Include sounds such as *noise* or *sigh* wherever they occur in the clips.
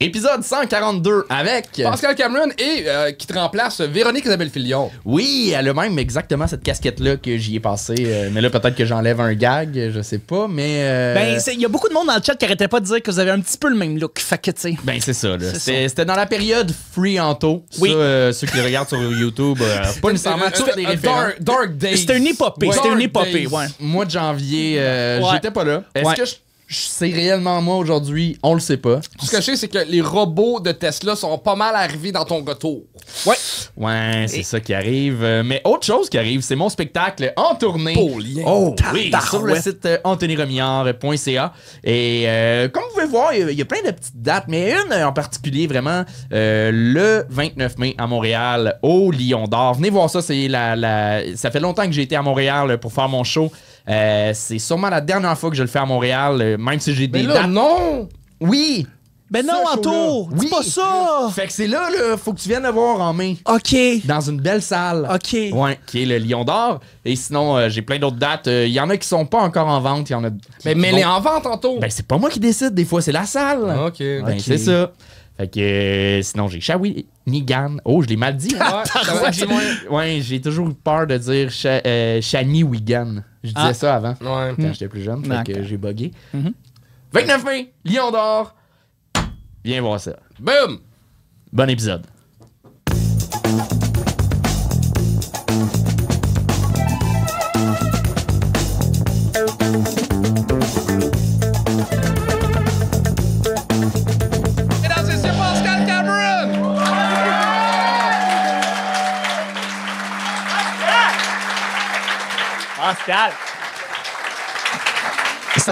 Épisode 142 avec. Pascal Cameron et euh, qui te remplace Véronique Isabelle Filion. Oui, elle a même exactement cette casquette-là que j'y ai passée. euh, mais là, peut-être que j'enlève un gag, je sais pas, mais. euh, Ben, il y a beaucoup de monde dans le chat qui arrêtait pas de dire que vous avez un petit peu le même look. Fait que, tu sais. Ben, c'est ça, là. C'est C'était dans la période Free Anto. Oui. Ça, euh, ceux qui le regardent sur YouTube, euh, *laughs* pas nécessairement. Dark, dark Days. C'était une épopée. Ouais. C'était une épopée, ouais. Mois de janvier, euh, Ouais. j'étais pas là. Est-ce Ouais. que je, je sais réellement moi aujourd'hui? On le sait pas. Tout ce que je sais, c'est que les robots de Tesla sont pas mal arrivés dans ton retour. Ouais. Ouais, c'est ça qui arrive. Euh, Mais autre chose qui arrive, c'est mon spectacle en tournée. Beau lien. Oh oui, sur le site euh, anthonyremillard.ca. Et euh, comme vous pouvez voir, il y y, a plein de petites dates, mais une en particulier vraiment euh, le 29 mai à Montréal au Lion d'Or. Venez voir ça, c'est la, la- ça fait longtemps que j'ai été à Montréal pour faire mon show. Euh, c'est sûrement la dernière fois que je le fais à Montréal, euh, même si j'ai Mais des là, dates. non! Oui. Ben non, Anto! show-là. Dis Oui. pas ça! Fait que c'est là, là, faut que tu viennes le voir en mai. OK. Dans une belle salle. OK. Ouais, qui est le Lion d'Or. Et sinon, euh, j'ai plein d'autres dates. Il y en a qui sont pas encore en vente. Il y en a. qui Mais vont- les en vente tantôt. Ben, c'est pas moi qui décide. Des fois, c'est la salle. ok. Ben, c'est ça. Fait que euh, sinon, j'ai Shawinigan. Oh, je l'ai mal dit. hein? *laughs* Ouais, j'ai ouais, toujours eu peur de dire Sha- euh, Shawinigan. Je disais Ah. ça avant, Ouais. quand j'étais plus jeune. Fait que D'accord. j'ai bugué. Mhm. 29 mai, Lion d'Or. Viens voir ça. Boom! Bon épisode.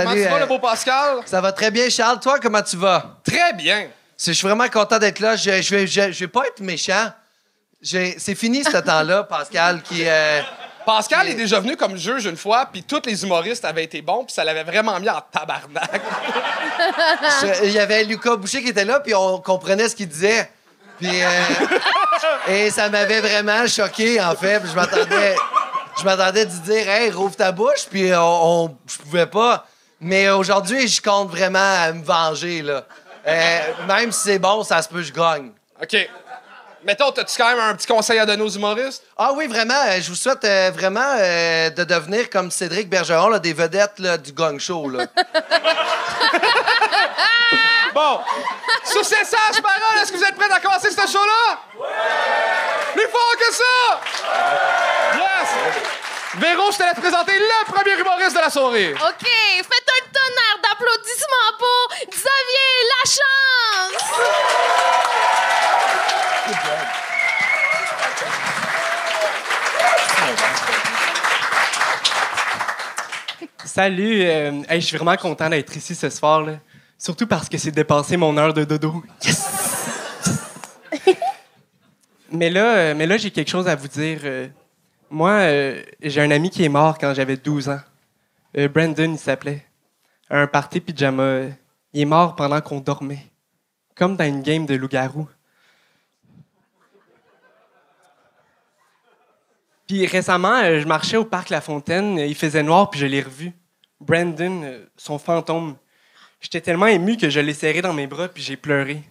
Comment tu vas, euh, le beau Pascal? ça va très bien, Charles. Toi, comment tu vas? Très bien. Je suis vraiment content d'être là. Je, je, vais, je, je vais pas être méchant. J'ai- C'est fini ce temps-là, *laughs* Pascal, qui... euh, Pascal est déjà venu comme juge une fois, puis tous les humoristes avaient été bons, puis ça l'avait vraiment mis en tabarnak. je- Il y avait Lucas Boucher qui était là, puis on comprenait ce qu'il disait. Puis... euh, *laughs* et ça m'avait vraiment choqué, en fait. Puis je m'attendais... Je m'attendais dire, hey, rouvre ta bouche, puis on, on- je pouvais pas. Mais aujourd'hui, je compte vraiment à me venger, là. Euh, même si c'est bon, ça se peut, je gagne. OK. Mettons, as-tu quand même un petit conseil à donner aux humoristes? Ah oui, vraiment. euh, Je vous souhaite euh, vraiment euh, de devenir comme Cédric Bergeron, là, des vedettes là, du gang show. Là. *laughs* Bon, sur ces sages paroles, est-ce que vous êtes prêts à commencer ce show-là? Oui! Plus fort que ça! Yes! Véro, je te laisse présenter le premier humoriste de la soirée. OK, faites un tonnerre d'applaudissements pour Xavier Lachance! Salut, euh, hey, je suis vraiment content d'être ici ce soir. là. Surtout parce que c'est dépassé mon heure de dodo. Yes! *laughs* mais là, euh, mais là j'ai quelque chose à vous dire. euh. Moi, euh, j'ai un ami qui est mort quand j'avais 12 ans. Euh, Brandon, il s'appelait. Un party pyjama. il est mort pendant qu'on dormait. Comme dans une game de loup-garou. Puis récemment, euh, je marchais au parc La Fontaine, il faisait noir, puis je l'ai revu. Brandon, son fantôme. J'étais tellement ému que je l'ai serré dans mes bras, puis j'ai pleuré.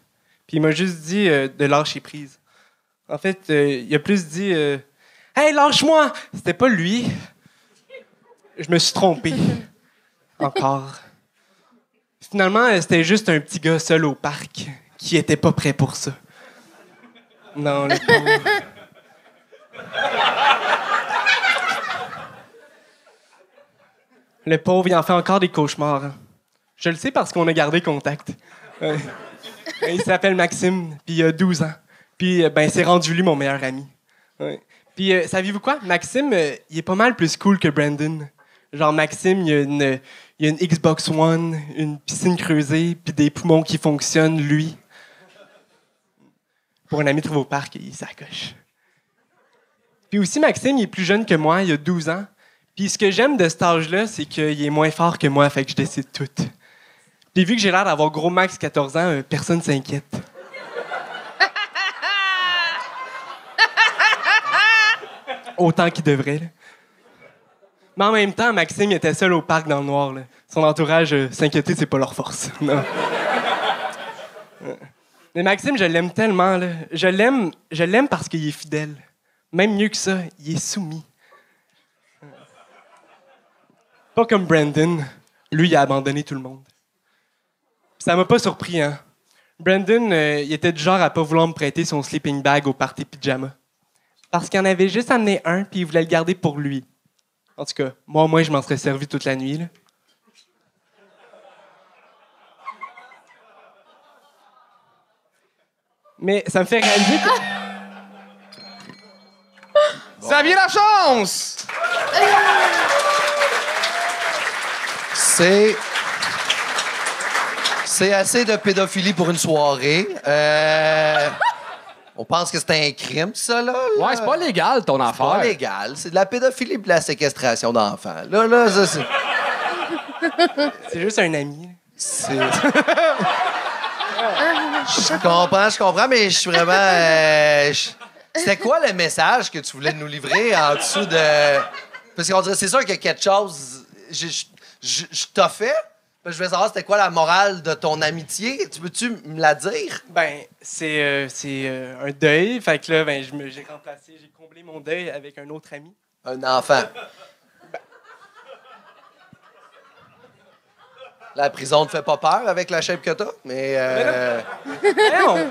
Puis il m'a juste dit de lâcher prise. En fait, il a plus dit Hey, lâche-moi C'était pas lui. Je me suis trompé. Encore. Finalement, c'était juste un petit gars seul au parc qui était pas prêt pour ça. Non, le pauvre. Le pauvre, il en fait encore des cauchemars. hein. Je le sais parce qu'on a gardé contact. Il s'appelle Maxime, puis il a 12 ans. Puis, euh, ben, c'est rendu lui mon meilleur ami. Puis, euh, saviez-vous quoi? Maxime, euh, il est pas mal plus cool que Brandon. Genre, Maxime, il a une, Xbox One, une piscine creusée, puis des poumons qui fonctionnent, lui. Pour un ami trouvé au parc, il s'accroche. Puis aussi, Maxime, il est plus jeune que moi, il a 12 ans. Puis ce que j'aime de cet âge-là, c'est qu'il est moins fort que moi, fait que je décide tout. Puis vu que j'ai l'air d'avoir gros max 14 ans, euh, personne s'inquiète. Autant qu'il devrait. Mais en même temps, Maxime était seul au parc dans le noir. Son entourage, euh, s'inquiéter, c'est pas leur force. *laughs* Mais Maxime, je l'aime tellement. Je l'aime, je l'aime parce qu'il est fidèle. Même mieux que ça, il est soumis. Pas comme Brandon. Lui, il a abandonné tout le monde. Puis ça m'a pas surpris, hein. Brandon, euh, il était du genre à pas vouloir me prêter son sleeping bag au party pyjama. Parce qu'il en avait juste amené un, puis il voulait le garder pour lui. En tout cas, moi, moi, je m'en serais servi toute la nuit, là. Mais ça me fait réaliser que... *laughs* Xavier Lachance! C'est. C'est assez de pédophilie pour une soirée. Euh, On pense que c'est un crime, ça, là. là. Ouais, c'est pas légal ton C'est affaire. pas légal. C'est de la pédophilie et de la séquestration d'enfants. Là, là, ça, c'est. C'est juste un ami. c'est- *laughs* Je comprends, je comprends, mais je suis vraiment. euh, je- C'était quoi le message que tu voulais nous livrer en dessous de. Parce qu'on dirait, c'est sûr qu'il y a quelque chose. Je, je, je, fait. Je voulais savoir c'était quoi la morale de ton amitié? Tu peux-tu me la dire? Ben, c'est euh, euh, un deuil. Fait que là, ben, je j'ai remplacé, j'ai comblé mon deuil avec un autre ami. Un enfant. La prison ne te fait pas peur avec la shape que t'as, mais. euh, Non!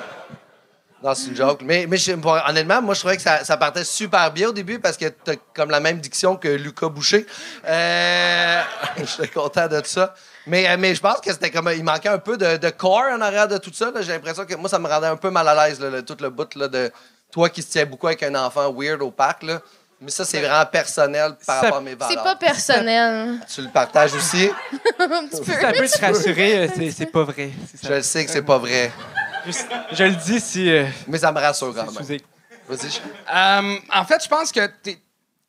Non, c'est une joke. Mais, mais je- bon, honnêtement, moi, je trouvais que ça, ça partait super bien au début parce que t'as comme la même diction que Lucas Boucher. Euh, *laughs* J'étais content de ça. Mais, euh, mais je pense que c'était comme. Il manquait un peu de, de corps en arrière de tout ça. J'ai l'impression que moi, ça me rendait un peu mal à l'aise, le- tout le bout là, de toi qui se tiens beaucoup avec un enfant weird au parc. Là. Mais ça, c'est vraiment personnel par Ça- rapport à mes C'est valeurs. pas personnel. *laughs* Tu le partages aussi? Si ça peut te rassurer, euh, c'est, c'est pas vrai. C'est Je le sais que c'est pas vrai. Je le dis si. euh, Mais ça me rassure quand même. Vas-y. Euh, en fait, je pense que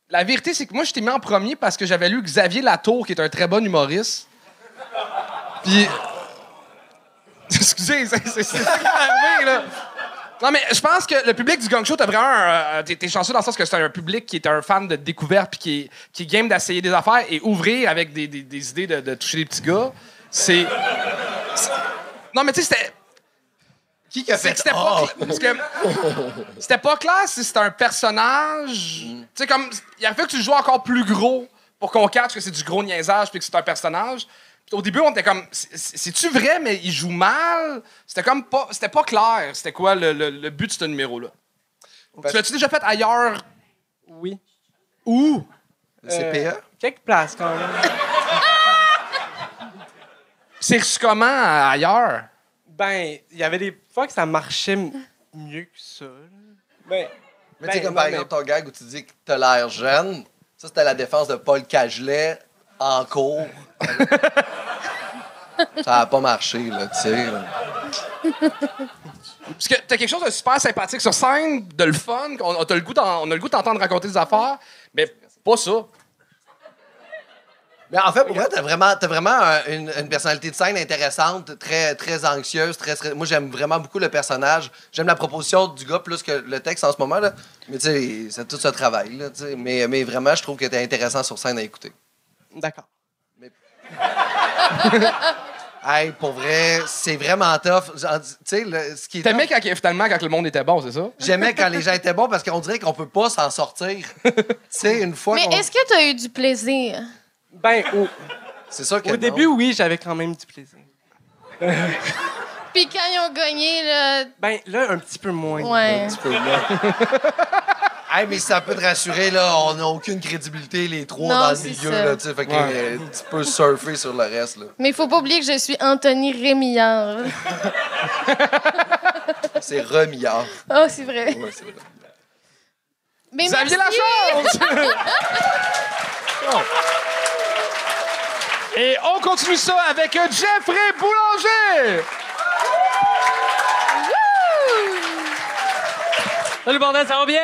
la vérité, c'est que moi, je t'ai mis en premier parce que j'avais lu Xavier Latour, qui est un très bon humoriste. Puis. *laughs* Excusez, c'est c'est- c'est ça qui m'est arrivé, là. Non, mais je pense que le public du Gang Show, t'as vraiment. un- un- T'es chanceux dans le sens que c'est un public qui est un fan de découverte puis qui est, qui est game d'essayer des affaires et ouvrir avec des, des- des idées de, de toucher des petits gars. C'est. Non, mais tu sais, c'était. Qui qui a fait c'était pas, cla- parce que c'était pas clair si c'était un personnage. Tu sais, comme. Il a fallu que tu le joues encore plus gros pour qu'on catche que c'est du gros niaisage puis que c'est un personnage. Au début, on était comme. c'est- c'est- C'est-tu vrai, mais il joue mal? C'était comme pas. C'était pas clair. C'était quoi le, le- le but de ce numéro-là? Tu l'as-tu déjà fait ailleurs? Oui. Où? Le CPE? Quelques places quand même. *laughs* C'est reçu comment euh, ailleurs? Ben, il y avait des fois que ça marchait mieux que ça. Ben, Mais tu sais, Ben, comme par exemple ton gag où tu dis que t'as l'air jeune, ça c'était la défense de Paul Cagelet en cours. *laughs* ça a pas marché, là, tu sais. Parce que t'as quelque chose de super sympathique sur scène, de le fun, on, a le goût d'en- on a le goût d'entendre raconter des affaires, mais pas ça. Mais en fait, pour vrai, t'as vraiment, t'as vraiment un- une, une personnalité de scène intéressante, très, très anxieuse. Très, très- Moi, j'aime vraiment beaucoup le personnage. J'aime la proposition du gars plus que le texte en ce moment. Là. Mais tu sais, c'est tout ce travail. Là, tu sais. mais, mais vraiment, je trouve que t'es intéressant sur scène à écouter. D'accord. *laughs* Hey, pour vrai, c'est vraiment tough. Tu sais, le- ce qui est T'aimais tough- quand, finalement quand le monde était bon, c'est ça? J'aimais quand les *laughs* gens étaient bons parce qu'on dirait qu'on peut pas s'en sortir. *laughs* tu sais, une fois Mais qu'on... est-ce que tu as eu du plaisir? Ben, au, C'est sûr que au non. début, oui, j'avais quand même du plaisir. Puis quand ils ont gagné, là, Ben, là, un petit peu moins. Ouais. Un petit peu moins. *laughs* Hey, mais ça peut te rassurer, là, on n'a aucune crédibilité, les trois, Non, dans le milieu, ça. là, tu sais, fait que Ouais. euh, tu peux surfer sur le reste, là. mais il faut pas oublier que je suis Anthony Rémillard. *laughs* C'est remillard. Oh, c'est vrai. Ouais, c'est vrai. Mais Xavier merci. Lachance! *laughs* Et on continue ça avec Jeffrey Boulanger! Salut bordel, ça va bien?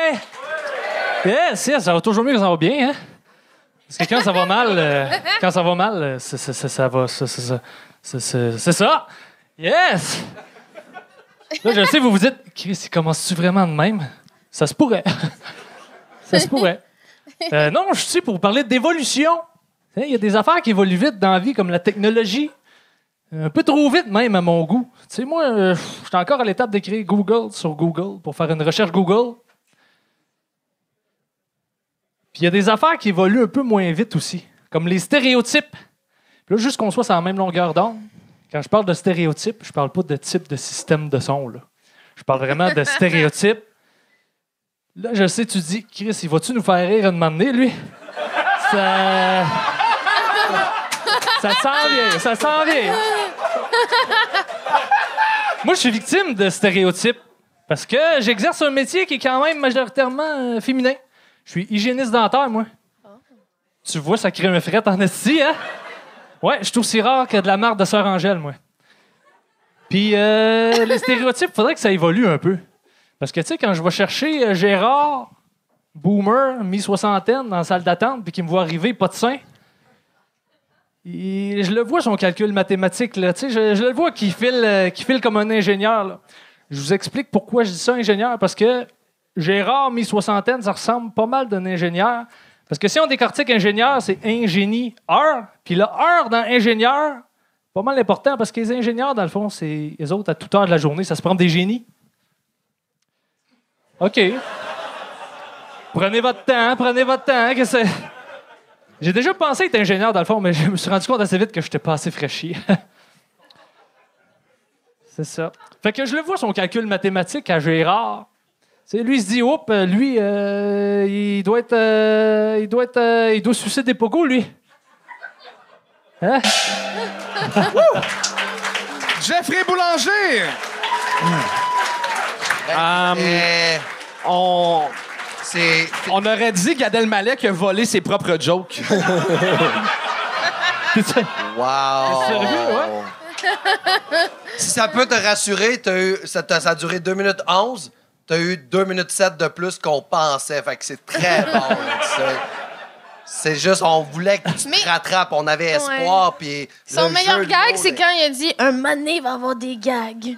Yes, yes, ça va toujours mieux quand ça va bien, hein? Parce que quand ça va mal, euh, quand ça va mal, euh, ça va, c'est ça? Yes! Là, je sais, vous vous dites, Chris, il commence-tu vraiment de même? Ça se pourrait. ça se pourrait. Euh, non, je suis pour vous parler d'évolution. Hein, Il y a des affaires qui évoluent vite dans la vie, comme la technologie. Un peu trop vite, même, à mon goût. Tu sais, moi, euh, j'étais encore à l'étape d'écrire Google sur Google pour faire une recherche Google. Puis il y a des affaires qui évoluent un peu moins vite aussi, comme les stéréotypes. Puis là, juste qu'on soit sur la même longueur d'onde, quand je parle de stéréotypes, je parle pas de type de système de son. Là. Je parle vraiment de stéréotypes. Là, je sais, tu dis, Chris, il va-tu nous faire rire une donné, lui? Ça. Ça sent bien, ça sent bien. *laughs* Moi, je suis victime de stéréotypes parce que j'exerce un métier qui est quand même majoritairement euh, féminin. Je suis hygiéniste dentaire, moi. Tu vois, ça crée un fret en esti, hein? Ouais, je suis aussi rare que de la marque de Sœur Angèle, moi. Puis euh, les *laughs* stéréotypes, faudrait que ça évolue un peu. Parce que, tu sais, quand je vais chercher euh, Gérard, boomer, mi-soixantaine, dans la salle d'attente, puis qu'il me voit arriver, pas de sein, je le vois, son calcul mathématique, là. Je, je le vois qui file, euh, file comme un ingénieur. Je vous explique pourquoi je dis ça, ingénieur, parce que Gérard, mi-soixantaine, ça ressemble pas mal d'un ingénieur. Parce que si on décortique ingénieur, c'est ingénie heure. Puis le heure dans ingénieur, pas mal important parce que les ingénieurs, dans le fond, c'est les autres à toute heure de la journée, ça se prend des génies. OK. Prenez votre temps, prenez votre temps. que c'est- J'ai déjà pensé être ingénieur, dans le fond, mais je me suis rendu compte assez vite que je n'étais pas assez fraîchi. *laughs* c'est ça. Fait que je le vois, son calcul mathématique à Gérard. C'est lui, il se dit, oups, lui, euh, il doit être. euh, il doit être. euh, il doit sucer des pogos, lui. Hein? *laughs* Jeffrey Boulanger! Euh, On, c'est. on aurait dit Gad Elmaleh a volé ses propres jokes. *laughs* Wow! Sérieux, ouais? Si ça peut te rassurer, t'as eu, ça, t'a- ça a duré 2 minutes 11. T'as eu 2 minutes 7 de plus qu'on pensait. Fait que c'est très bon. là, tu sais. C'est juste, on voulait que tu Mais- te rattrapes. On avait espoir. Puis Son le meilleur jeu, gag, c'est là. quand il a dit un mané va avoir des gags.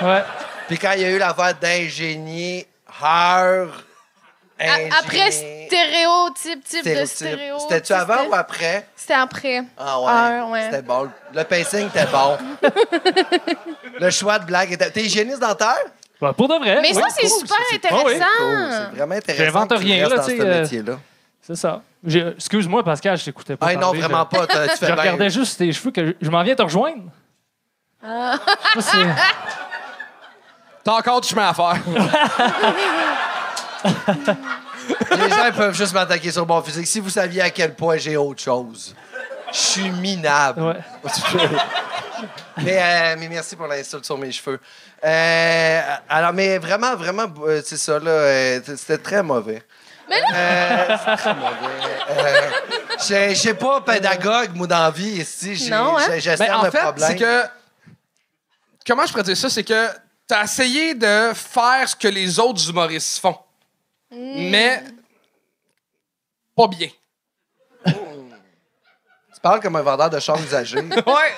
Ouais. Puis quand il y a eu l'affaire d'ingénieur, Après stéréotype, type de stéréo. C'était-tu avant ou après? C'était après. Ah ouais. Heure, ouais. C'était bon. Le pacing était bon. *laughs* le choix de blague était. T'es hygiéniste dentaire? Ouais, pour de vrai. Mais oui. ça, c'est cool, super ça, c'est intéressant. Cool, c'est vraiment intéressant. J'invente rien, là, dans tu sais, euh, métier-là. C'est ça. J'ai- Excuse-moi, Pascal, je t'écoutais pas. Ah non, je- vraiment pas. Tu fais Je bien. regardais juste tes cheveux que je, m'en viens te rejoindre. Ah. *laughs* T'as encore du chemin à faire. *laughs* *laughs* Les gens peuvent juste m'attaquer sur mon physique. Si vous saviez à quel point j'ai autre chose, je suis minable. ouais. *laughs* mais, euh, mais merci pour l'insulte sur mes cheveux. Euh, alors, mais vraiment, vraiment, euh, c'est ça, là. euh, c'était très mauvais. Mais là- Euh, c'est très mauvais. Euh, j'ai- Je sais pas, pédagogue, moi, dans la vie, ici. j'ai- Non, hein? j'ai- Mais J'espère en le fait, problème. c'est que. Comment je pourrais dire ça? C'est que t'as essayé de faire ce que les autres humoristes font. Mais. Pas bien. Tu parles comme un vendeur de chars usagés. *laughs* ouais,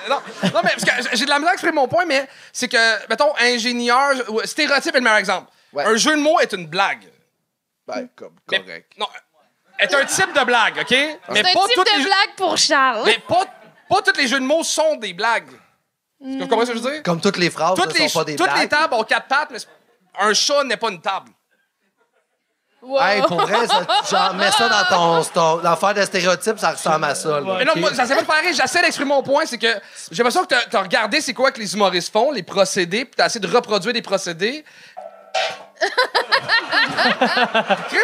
non. Non, mais parce que j'ai de la misère à exprimer mon point, mais c'est que, mettons, ingénieur. ou- Stéréotype est le meilleur exemple. Ouais. Un jeu de mots est une blague. ben, comme, Mais- correct. Non. Est un type de blague, OK? Mais C'est un type toutes de les blague pour Charles. Mais pas, pas tous les jeux de mots sont des blagues. Tu comprends ce que je veux dire? Comme toutes les phrases Toutes, ne les, sont pas des toutes les blagues. tables ont quatre pattes, mais c'est- un chat n'est pas une table. Wow. Hey, pour vrai, ça, genre, mets ça dans ton, *laughs* ton l'affaire de stéréotype, ça ressemble à ça. là. Mais non, moi, ça s'est pas pareil. J'essaie d'exprimer mon point, c'est que j'ai l'impression que t'as- t'as regardé c'est quoi que les humoristes font, les procédés, puis t'as essayé de reproduire des procédés. *laughs*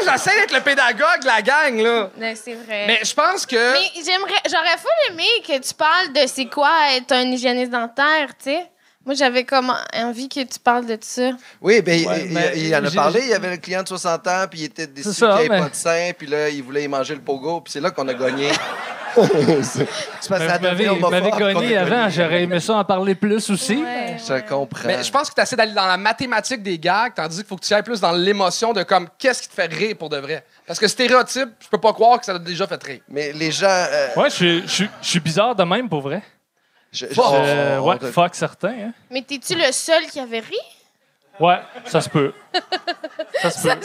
J'essaie d'être le pédagogue de la gang, là. C'est vrai. Mais je pense que. Mais j'aimerais, j'aurais full aimé que tu parles de c'est quoi être un hygiéniste dentaire, tu sais. Moi, j'avais comme envie que tu parles de ça. Oui, ben, Ouais, il, mais il- il en a parlé. Il y avait le client de 60 ans, puis il était déçu qu'il n'y avait mais- pas de sein, puis là, il voulait y manger le pogo, puis c'est là qu'on a gagné. *laughs* c'est parce que ça qu'on a gagné avant, j'aurais aimé ça en parler plus aussi. Ouais. Je comprends. Mais je pense que tu essaies d'aller dans la mathématique des gags, tandis qu'il faut que tu ailles plus dans l'émotion de comme qu'est-ce qui te fait rire pour de vrai? Parce que stéréotype, je peux pas croire que ça t'a déjà fait rire. Mais les gens... euh, Ouais, je suis bizarre de même pour vrai. Je- je- Euh, on- ouais, on- fuck certain. Hein. Mais t'es-tu le seul qui avait ri? Ouais, *laughs* ça se peut. Ça se peut.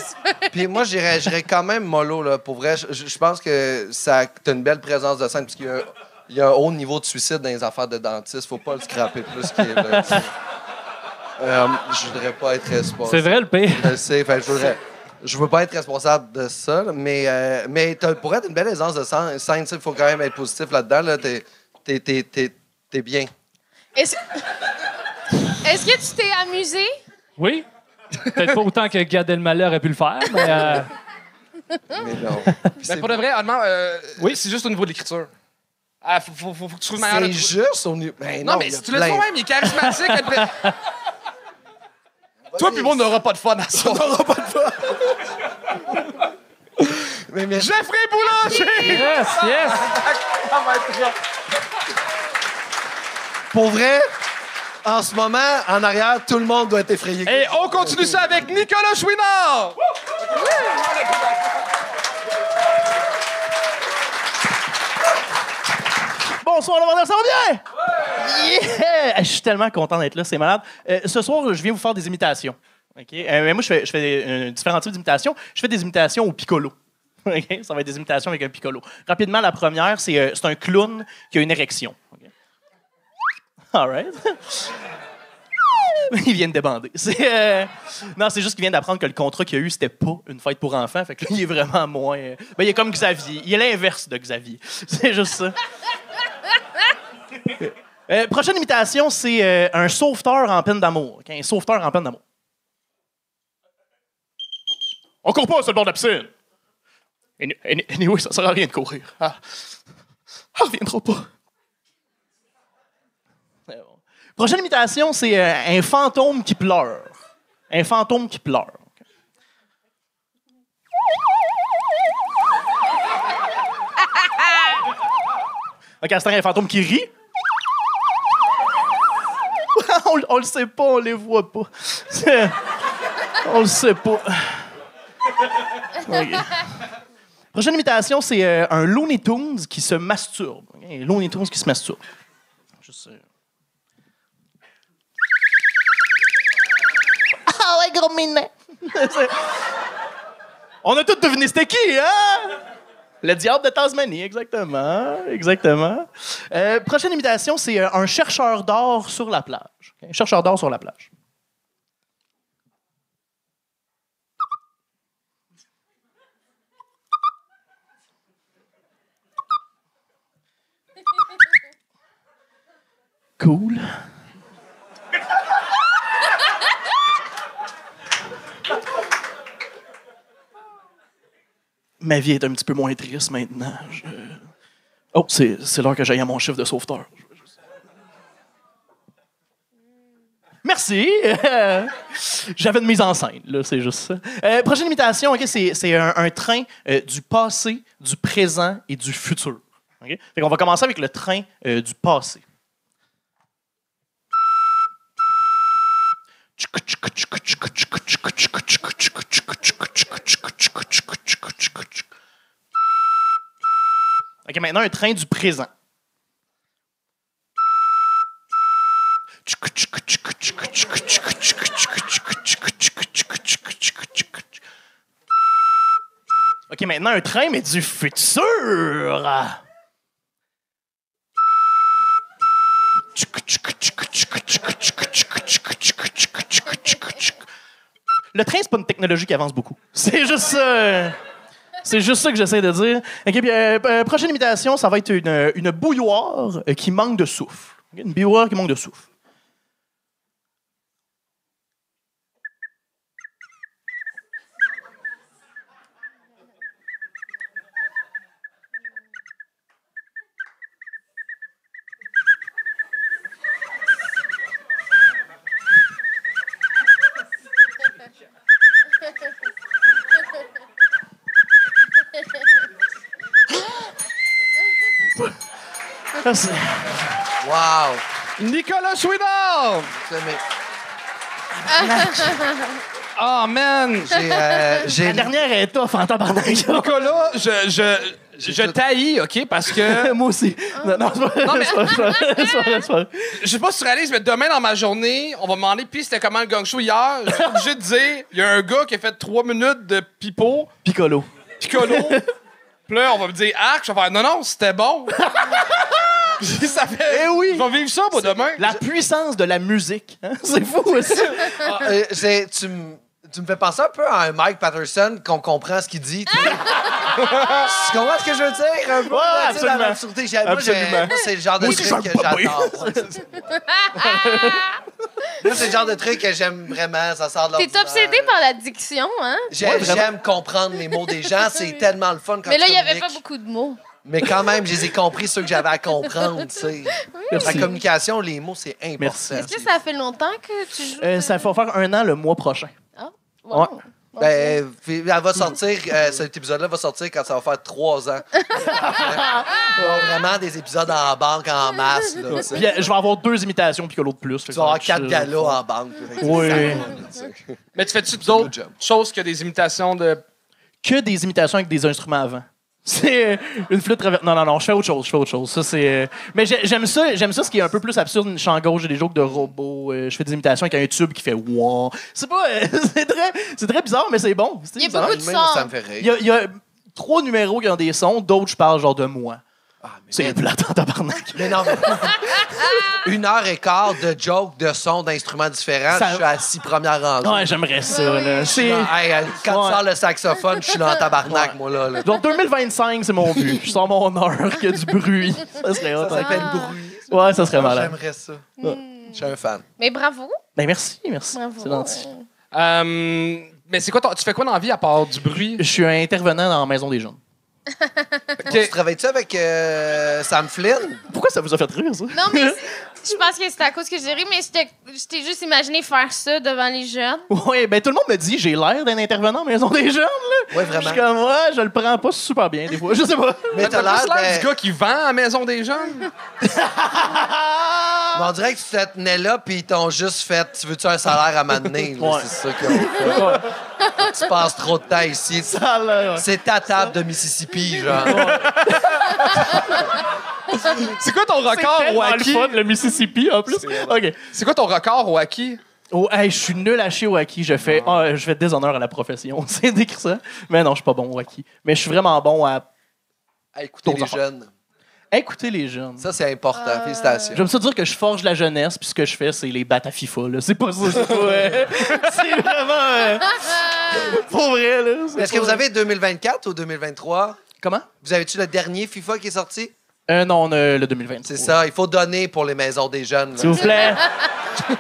Puis moi, j'irais j'irais quand même mollo, là, pour vrai. Je, pense que ça t'as une belle présence de scène, parce qu'il y a il y a un haut niveau de suicide dans les affaires de dentiste. Faut pas le scraper plus qu'il est là. tu sais. Euh, je voudrais pas être responsable. C'est vrai, le pire. Je le sais. Fait que je voudrais. Je veux pas être responsable de ça, là, mais, euh, mais t'as- pour être une belle aisance de scène, scène, il faut quand même être positif là-dedans. Là, t'es, t'es, t'es, t'es- t'es bien. Est-ce que tu t'es amusé? Oui. Peut-être pas autant que Gad Elmaleh aurait pu le faire, mais euh, Mais non. *laughs* Mais pour de vrai, honnêtement, euh, oui, c'est juste au niveau de l'écriture. Ah, faut, faut, faut, faut que tu trouves une manière C'est juste au niveau. Ben Non, non, mais si tu le dis toi-même, il est charismatique. *laughs* Toi, puis moi, on n'aura pas de fun à ça. On n'aura pas de fun. *laughs* Mais, mais- Jeffrey Boulanger! yes, yes. Pour vrai, en ce moment, en arrière, tout le monde doit être effrayé. Et on continue ça avec Nicolas Chouinard! Bonsoir, le bordel, ça va bien? Yeah! Je suis tellement content d'être là, c'est malade. Euh, ce soir, je viens vous faire des imitations. OK? Euh, mais moi, je fais, je fais des- euh, différents types d'imitations. Je fais des imitations au piccolo. OK? Ça va être des imitations avec un piccolo. Rapidement, la première, c'est euh, c'est un clown qui a une érection. OK? *laughs* All right. *laughs* Il vient de débander. Euh, Non, c'est juste qu'il vient d'apprendre que le contrat qu'il a eu, c'était pas une fête pour enfants. Fait que là, il est vraiment moins. euh, Ben, il est comme Xavier. Il est l'inverse de Xavier. *laughs* C'est juste ça. Euh, prochaine imitation, c'est un sauveteur en peine d'amour. OK? Un sauveteur en peine d'amour. On court pas sur le bord de la piscine. Any- any- Anyway, ça sert à rien de courir. Ah, ah reviendra pas. C'est bon. Prochaine imitation, c'est euh, un fantôme qui pleure. Un fantôme qui pleure. *laughs* OK? C'est un fantôme qui rit. *laughs* on, le sait pas, on les voit pas. *laughs* On le sait pas. Prochaine imitation, c'est euh, un Looney Tunes qui se masturbe. Un Looney Tunes qui se masturbe. Juste, euh, Ah ouais, On a tous deviné c'était hein? Le diable de Tasmanie, exactement. Exactement. Euh, prochaine imitation, c'est euh, un chercheur d'or sur la plage. Chercheur d'or sur la plage. Cool. Ma vie est un petit peu moins triste maintenant. Oh, c'est l'heure que j'aille à mon chiffre de sauveteur. Merci. *laughs* J'avais une mise en scène, là, c'est juste ça. Euh, prochaine imitation, ok, c'est un, un train euh, du passé, du présent et du futur. Fait qu'on va commencer avec le train euh, du passé. OK, maintenant un train du présent. OK, maintenant un train, mais du futur. Le train, c'est pas une technologie qui avance beaucoup. C'est juste ça. C'est juste ça que j'essaie de dire. OK, puis, euh, euh, prochaine imitation, ça va être une, une bouilloire euh, qui manque de souffle. Une bouilloire qui manque de souffle. Wow! Nicolas Chouinard! Mais Oh, man! J'ai. euh, j'ai- La dernière est tough en tabarnak. Nicolas, je, je, je tout- taillis, OK? Parce que *laughs* Moi aussi. Non, non, c'est pas Non, mais- c'est pas- c'est pas- c'est pas- c'est pas- je sais pas si tu réalises, mais demain dans ma journée, on va me demander, puis c'était comment le gang show hier? Je suis obligé de dire, il y a un gars qui a fait trois minutes de pipeau, Piccolo. piccolo. Puis là, on va me dire, arc, je vais faire, non, non, c'était bon. *laughs* *laughs* ça fait. Eh oui! Je vais vivre ça, moi, demain. La puissance de la musique. hein? *laughs* C'est fou aussi. Ah, euh, c'est- tu, me- tu me fais penser un peu à un Mike Patterson qu'on comprend ce qu'il dit. Tu, sais. *laughs* tu comprends ce que je veux dire? Un peu, Ouais, là, tu sais, dans absolument. l'absurdité. J'ai- Moi, j'ai- Absolument. moi, c'est le genre de Moi aussi, truc que pas j'adore. Ouais, c'est ça. Moi, c'est le genre de truc que j'aime vraiment. Ça sort de T'es l'ordinaire. obsédé par la diction, hein? J'ai- Ouais, vraiment. J'aime comprendre les mots des gens. C'est tellement le fun quand Mais là, tu il n'y avait pas communiques. beaucoup de mots. Mais quand même, je les ai compris, ceux que j'avais à comprendre. tu sais. La communication, les mots, c'est important. Merci. Est-ce que ça fait longtemps que tu joues? Euh, ça va faire un an le mois prochain. Wow. ouais. Bon, Ben, puis elle va sortir, euh, cet épisode-là va sortir quand ça va faire trois ans. *laughs* Vraiment des épisodes en banque en masse. Là, tu sais. Puis euh, je vais avoir deux imitations Piccolo de plus. tu vas avoir quatre galas en banque. Oui. Mais tu fais-tu d'autres choses que des imitations de. Que des imitations avec des instruments avant. C'est euh, une flûte traverse. Non, non, non, je fais autre chose, je fais autre chose. Ça, c'est. euh, Mais j'ai- j'aime ça, j'aime ça, ce qui est un peu plus absurde. Je suis en gauche, j'ai des jokes de robots. euh, je fais des imitations avec un tube qui fait wow. C'est pas. *laughs* c'est très, c'est très bizarre, mais c'est bon. C'est Il y a bizarre. beaucoup de sons. ça me fait rire. Il y, a, il y a trois numéros qui ont des sons, d'autres, je parle genre de moi. Ah, C'est plate en tabarnak. Mais non, mais- Une heure et quart de jokes, de sons, d'instruments différents. Ça- Je suis assis première rangée. Ouais, j'aimerais ça. Là. C'est. Ah, hey, quand Ouais. tu sors le saxophone, je suis dans le tabarnak, moi, là. là. Genre 2025, c'est mon but. Je sors mon heure, qu'il y a du bruit. Ça serait. Ça s'appelle bruit. Ouais, ça serait malade. J'aimerais ça. Je suis un fan. Mais bravo. Ben merci, merci. Bravo. C'est gentil. Euh, mais c'est quoi ton- Tu fais quoi dans la vie à part du bruit? Je suis un intervenant dans la Maison des Jeunes. *laughs* Tu travailles-tu avec euh, Sam Flynn? Pourquoi ça vous a fait rire, ça? Non, mais *laughs* je pense que c'est à cause que j'ai ri, mais je t'ai- je juste imaginé faire ça devant les jeunes. Oui, ben tout le monde me dit j'ai l'air d'un intervenant en Maison des Jeunes. Là. Oui, Je vraiment. suis comme, ouais, je le prends pas super bien des fois. Je sais pas. Mais T'as l'air de- du gars qui vend à la maison des jeunes? *laughs* Mais on dirait que tu te tenais là, puis ils t'ont juste fait Tu veux-tu un salaire à m'amener? là? Ouais. C'est ça qu'ils ont fait. Ouais. Tu passes trop de temps ici. Ouais. C'est ta table de Mississippi, genre. C'est quoi ton record le hockey? fun, le Mississippi, en plus. OK. C'est quoi ton record au hockey? Oh, hey, je suis nul à chier au hockey. Je fais, ah, je fais déshonneur à la profession. *laughs* C'est d'écrire ça. Mais non, je suis pas bon au hockey. Mais je suis vraiment bon à À écouter les jeunes. écouter les jeunes. Ça, c'est important. Félicitations. J'aime ça dire que je forge la jeunesse, puis ce que je fais, c'est les battre à FIFA. là. C'est pas ça. C'est pas, euh, *laughs* c'est vraiment. euh, *laughs* pour vrai, là. Est-ce que vous avez 2024 ou 2023? Comment? Vous avez-tu le dernier FIFA qui est sorti? Euh, non, on a le 2020. C'est ça. Il faut donner pour les maisons des jeunes. S'il vous plaît. *laughs*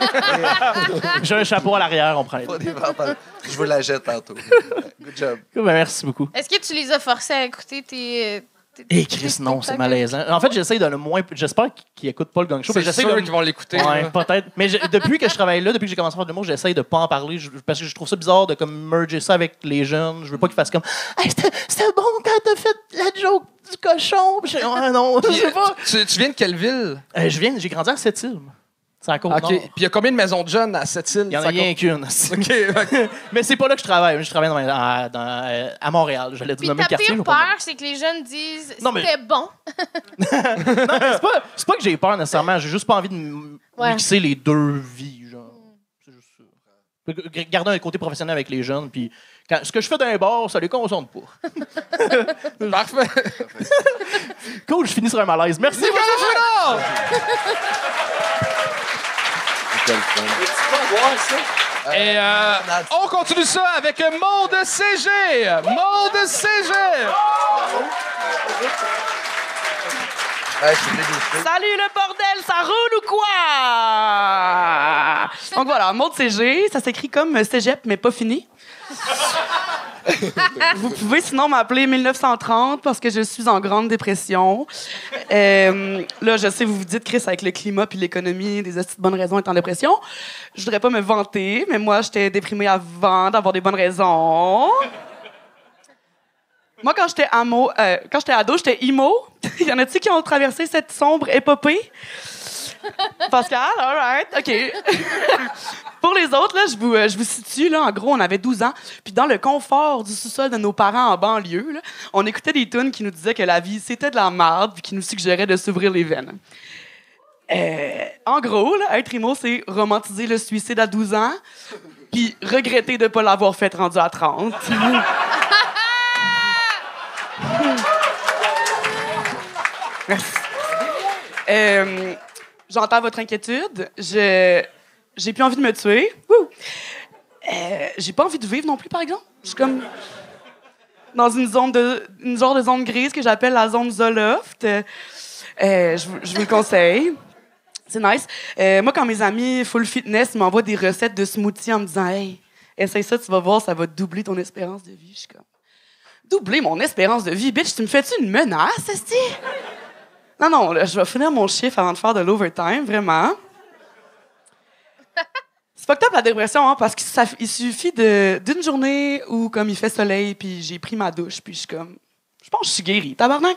J'ai un chapeau à l'arrière, on prend les Pas deux. des. Je vous la jette tantôt. *laughs* Good job. Ben, merci beaucoup. Est-ce que tu les as forcés à écouter tes. Et Chris, non, c'est malaisant. En fait, j'essaie de le moins. J'espère qu'ils écoutent pas le gang show. C'est parce que j'essaie sûr de- qu'ils vont l'écouter. Ouais, peut-être. Mais je- depuis que je travaille là, depuis que j'ai commencé à faire de l'humour, j'essaie de pas en parler je- parce que je trouve ça bizarre de comme merger ça avec les jeunes. Je veux pas qu'ils fassent comme hey, c'était bon quand t'as fait la joke du cochon. Puis ah, non, je sais pas. Tu, tu viens de quelle ville? Euh, je viens, j'ai grandi à Sept-Îles. Côte OK. Puis il y a combien de maisons de jeunes à cette île? Il y en a rien qu'une. *laughs* *laughs* Mais c'est pas là que je travaille. Je travaille dans, à, dans- euh, à Montréal. J'allais nommer ta le quartier. pire peur, c'est que les jeunes disent Non, mais- c'était bon. *laughs* Non, mais c'est pas, que j'ai peur nécessairement. J'ai juste pas envie de Ouais. mixer les deux vies. Genre. C'est juste ça. G- Garder un côté professionnel avec les jeunes. Puis quand- ce que je fais dans les bars, ça les concentre pas. Parfait. Cool, je finis sur un malaise. Merci. Et euh, on continue ça avec Maud CG. Maud CG. Ouais, je. Salut le bordel, ça roule ou quoi? Donc voilà, Maud CG, ça s'écrit comme cégep, mais pas fini. *laughs* Vous pouvez sinon m'appeler 1930 parce que je suis en grande dépression. Euh, là, je sais, vous vous dites, Chris, avec le climat puis l'économie, des bonnes raisons d'être en dépression. Je voudrais pas me vanter, mais moi, j'étais déprimée avant d'avoir des bonnes raisons. Moi, quand j'étais euh, quand j'étais ado, j'étais emo. Il *laughs* y en a-tu qui ont traversé cette sombre épopée? Pascal, all right, OK. Pour les autres, là, je vous, euh, je vous situe, là, en gros, on avait 12 ans, puis dans le confort du sous-sol de nos parents en banlieue, on écoutait des tunes qui nous disaient que la vie, c'était de la merde, puis qui nous suggéraient de s'ouvrir les veines. Euh, en gros, là, être c'est romantiser le suicide à 12 ans, puis regretter de ne pas l'avoir fait rendu à 30. *laughs* Merci. Euh, J'entends votre inquiétude. Je j'ai plus envie de me tuer. Euh, j'ai pas envie de vivre non plus, par exemple. Je suis comme dans une zone de une genre de zone grise que j'appelle la zone Zoloft. Euh, je, je vous le conseille. C'est nice. Euh, moi, quand mes amis full fitness m'envoient des recettes de smoothies en me disant Hey, essaye ça, tu vas voir, ça va doubler ton espérance de vie. Je suis comme Doubler mon espérance de vie? Bitch, tu me fais-tu une menace, esti? Non, non, je vais finir mon chiffre avant de faire de l'overtime, vraiment. C'est fucked up la dépression, hein, parce qu'il suffit de- d'une journée où, comme il fait soleil, puis j'ai pris ma douche, puis je suis comme. Je pense que je suis guérie, tabarnak.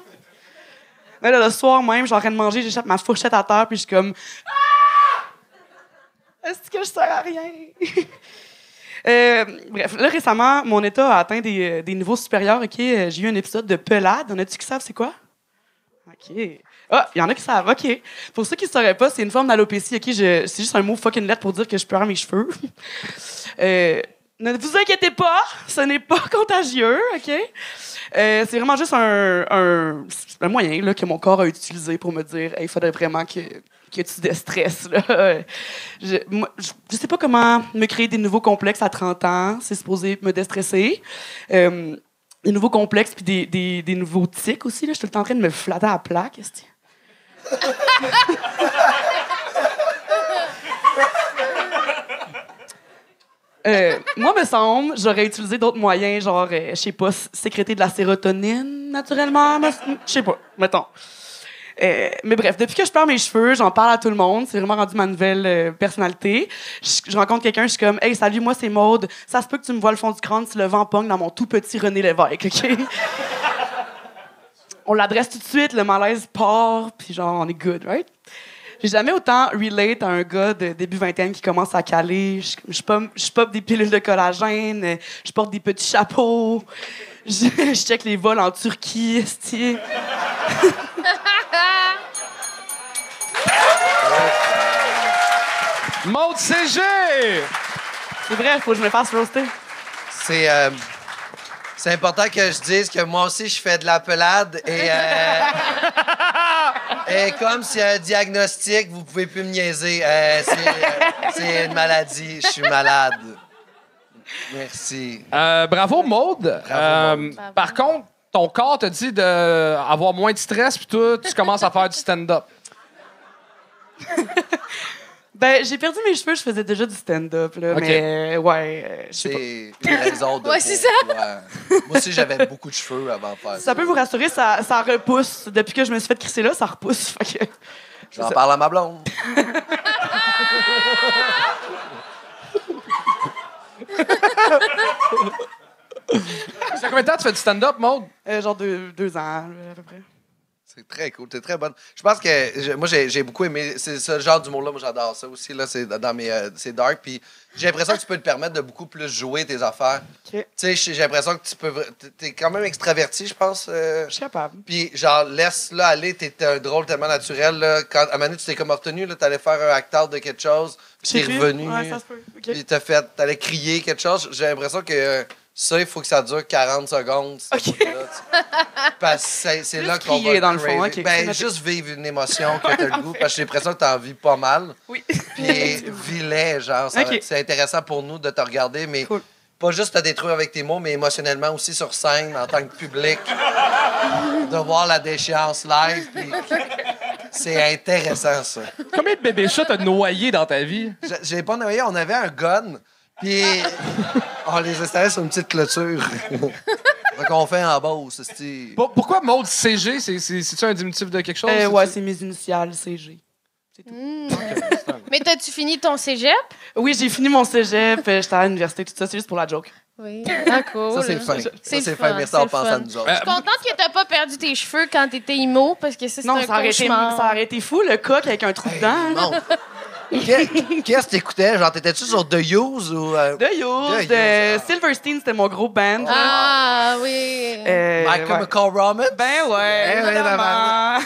Mais là, le soir même, je suis en train de manger, j'échappe ma fourchette à terre, puis je suis comme. Ah! Est-ce que je sers à rien? *laughs* Euh, bref, là, récemment, mon état a atteint des, euh, des niveaux supérieurs, OK? Euh, J'ai eu un épisode de pelade. En a-tu qui savent c'est quoi? OK. Ah, il y en a qui savent, OK. Pour ceux qui ne sauraient pas, c'est une forme d'alopécie, OK? Je- C'est juste un mot fucking lettre pour dire que je pleure mes cheveux. *laughs* Euh, ne vous inquiétez pas, ce n'est pas *laughs* contagieux, OK? Euh, c'est vraiment juste un, moyen que mon corps a utilisé pour me dire il faudrait vraiment que, tu déstresses. *laughs* Je, moi, je, je sais pas comment me créer des nouveaux complexes à 30 ans. C'est supposé me déstresser. Euh, des nouveaux complexes puis des, nouveaux tics aussi. Je suis tout le temps en train de me flatter à la. Euh, moi, me semble, j'aurais utilisé d'autres moyens, genre, euh, je sais pas, sécréter de la sérotonine naturellement, me- je sais pas, mettons. Euh, mais bref, depuis que je perds mes cheveux, j'en parle à tout le monde. C'est vraiment rendu ma nouvelle euh, personnalité. Je, je rencontre quelqu'un, je suis comme, hey, salut, moi c'est Maude. Ça se peut que tu me vois le fond du crâne si le vent pogne dans mon tout petit René Lévesque, ok? On l'adresse tout de suite, le malaise part, puis genre, on est good, right? J'ai jamais autant relate à un gars de début vingtaine qui commence à caler. Je, je, pop, je pop des pilules de collagène, je porte des petits chapeaux, je, *laughs* je check les vols en Turquie, esti. Maud CG! C'est vrai, faut que je me fasse roaster. C'est euh, c'est important que je dise que moi aussi, je fais de la pelade et, euh, *laughs* et comme c'est un diagnostic, vous pouvez plus me niaiser. Euh, c'est euh, c'est une maladie. Je suis malade. Merci. Euh, bravo, Maude. Euh, Bravo. Par contre, ton corps te dit d'avoir moins de stress, puis toi, tu commences à faire du stand-up. *laughs* Ben, j'ai perdu mes cheveux, je faisais déjà du stand-up, là, Ok. mais ouais, euh, je sais pas. C'est une raison de. *laughs* Ouais, c'est ouais. Moi aussi, j'avais beaucoup de cheveux avant de faire ça. Ça peut vous rassurer, ça, ça repousse. Depuis que je me suis fait crisser là, ça repousse. Fait que- *laughs* J'en parle à ma blonde. Ça fait combien de temps tu fais du stand-up, Maude? Euh, genre deux, deux ans, à peu près. C'est très cool, t'es très bonne. Je pense que je- moi j'ai j'ai beaucoup aimé c'est ce genre d'humour là, moi j'adore ça aussi là, c'est dans mes euh, c'est dark puis j'ai l'impression que tu peux te permettre de beaucoup plus jouer tes affaires. OK. Tu sais, j'ai j'ai l'impression que tu peux vra- t'es- t'es quand même extraverti, je pense. euh, Je suis capable. puis genre laisse-le aller, t'es un drôle tellement naturel là, quand à un moment donné, tu t'es comme retenu là, t'allais faire un act out de quelque chose, puis t'es J'ai revenu. Ouais, ça se peut. OK. Puis t'as fait t'allais crier quelque chose, j'ai l'impression que euh, ça, il faut que ça dure 40 secondes. ce OK. bout-là, tu- Parce que c'est là qu'on va dans le fond, craver. OK, c'est Ben, juste vivre une émotion que *laughs* t'as le goût, parce que j'ai l'impression que t'en vis pas mal. Oui. Puis *laughs* vis-les, genre, c'est intéressant pour nous de te regarder, mais Cool. pas juste te détruire avec tes mots, mais émotionnellement aussi sur scène, en tant que public. de voir la déchéance live, puis c'est intéressant, ça. Combien de bébés chats t'as noyé dans ta vie? Je- J'ai pas noyé, on avait un gun, puis on les installait sur une petite clôture. *laughs* Donc on fait en Beauce, c'est Pour- pourquoi Maude CG? C'est- c'est- C'est-tu un diminutif de quelque chose? Euh, C'est- ouais, c'est mes initiales, CG. Hmm. *laughs* Mais t'as-tu fini ton cégep? Oui, j'ai fini mon cégep, euh, j'étais à l'université, tout ça, c'est juste pour la joke. Oui. *laughs* Ah, cool. Ça, c'est fin. Ça, C'est c'est fun, fin. Merci c'est on le pense fun. à nous autres. Euh, Je suis contente que t'as pas perdu tes cheveux quand t'étais imo, parce que ça, c'est Non, un ça aurait, été, cauchemar. ça aurait été fou, le coq avec un trou dedans. Non. Qu'est- Qu'est-ce que t'écoutais? Genre, t'étais-tu sur The Use ou. euh, De Youth, De ah. Silverstein, c'était mon gros band. Ah, oui. Euh, My ouais. Ben ouais, Ben ouais, évidemment.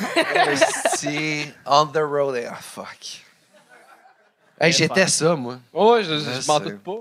Si, *laughs* on the road. Ah, fuck. Hey, j'étais ça, moi. Ouais, je, je, Je je m'en doute pas.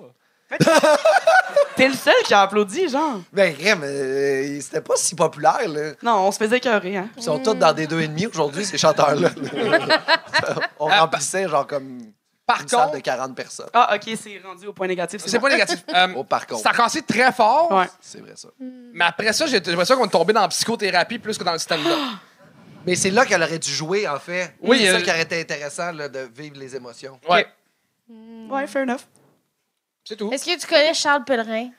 T'es le seul qui a applaudi, genre. Ben, Rem, euh, c'était pas si populaire, là. Non, on se faisait écœurer, hein. Ils sont tous dans des deux et demi aujourd'hui, ces chanteurs-là. *laughs* On remplissait, genre, comme Par une salle de contre, 40 personnes. Ah, OK, c'est rendu au point négatif. c'est pas négatif. *laughs* Euh, Oh, par contre. ça a cassé très fort. Ouais. C'est vrai, ça. Mais après ça, j'ai j'ai l'impression qu'on est tombé dans la psychothérapie plus que dans le stand-up. *gasps* Mais c'est là qu'elle aurait dû jouer, en fait. Oui, c'est euh, ça qui aurait été intéressant, là, de vivre les émotions. Ouais. Ouais, fair enough. C'est tout. Est-ce que tu connais Charles Pellerin?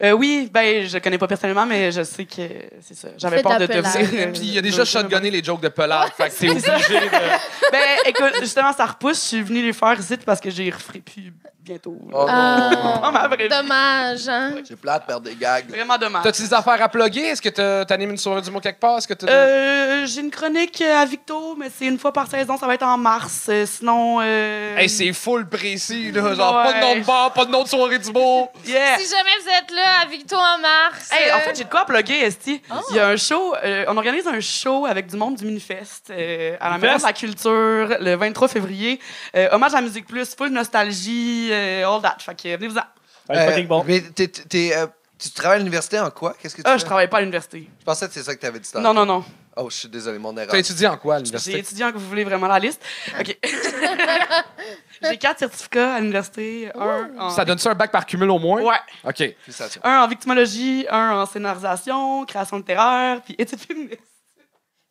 Euh, oui, ben, je connais pas personnellement, mais je sais que c'est ça. J'avais peur de te dire. Puis il y a déjà shotgunné les jokes de pelade. fait que t'es obligé de. Ben, écoute, justement, ça repousse. Je suis venue les faire ici parce que j'y referai plus bientôt. Oh, Ah, Oh, ma vraie vie. dommage, hein? J'ai plate de perdre des gags. Vraiment dommage. T'as-tu des affaires à plugger? Est-ce que t'as- t'animes une soirée du mot quelque part? Est-ce que t'as. Euh, j'ai une chronique à Victo, mais c'est une fois par saison, ça va être en mars. Euh, sinon. Euh... Hey, c'est full précis, là. Genre, pas de nom de bar, pas de nom de soirée du mot. Yeah! Si jamais vous êtes là à Victo en mars. Hey, en euh, fait, j'ai de quoi à plugger, Esti. Il y a un show, euh, on organise un show avec du monde du Minifest euh, à la Maison de la Culture le 23 février. Euh, hommage à Musique Plus, full nostalgie, euh, all that. Fait que venez-vous-en. Bon. Mais t'es- t'es, euh, tu travailles à l'université en quoi? Qu'est-ce que tu Ah, fais? je travaille pas à l'université. Je pensais que c'est ça que t'avais dit tantôt. Non, non, non. Oh, je suis désolé, mon erreur. T'as étudié en quoi à J'ai l'université? étudiant que vous voulez vraiment la liste. OK. *laughs* j'ai quatre certificats à l'université. Un en... Ça donne ça un bac par cumul au moins? Ouais. OK. Félicitations. Un en victimologie, un en scénarisation, création littéraire, puis études féministes.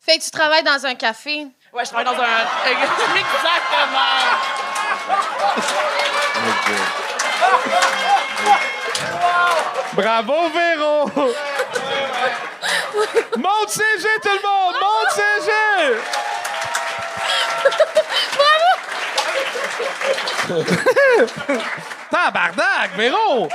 Fait que tu travailles dans un café. Ouais, je travaille dans un... *laughs* Exactement! Bravo, Véro! Monte CG, tout le monde! Monte CG! *laughs* Tabarnak, Véro!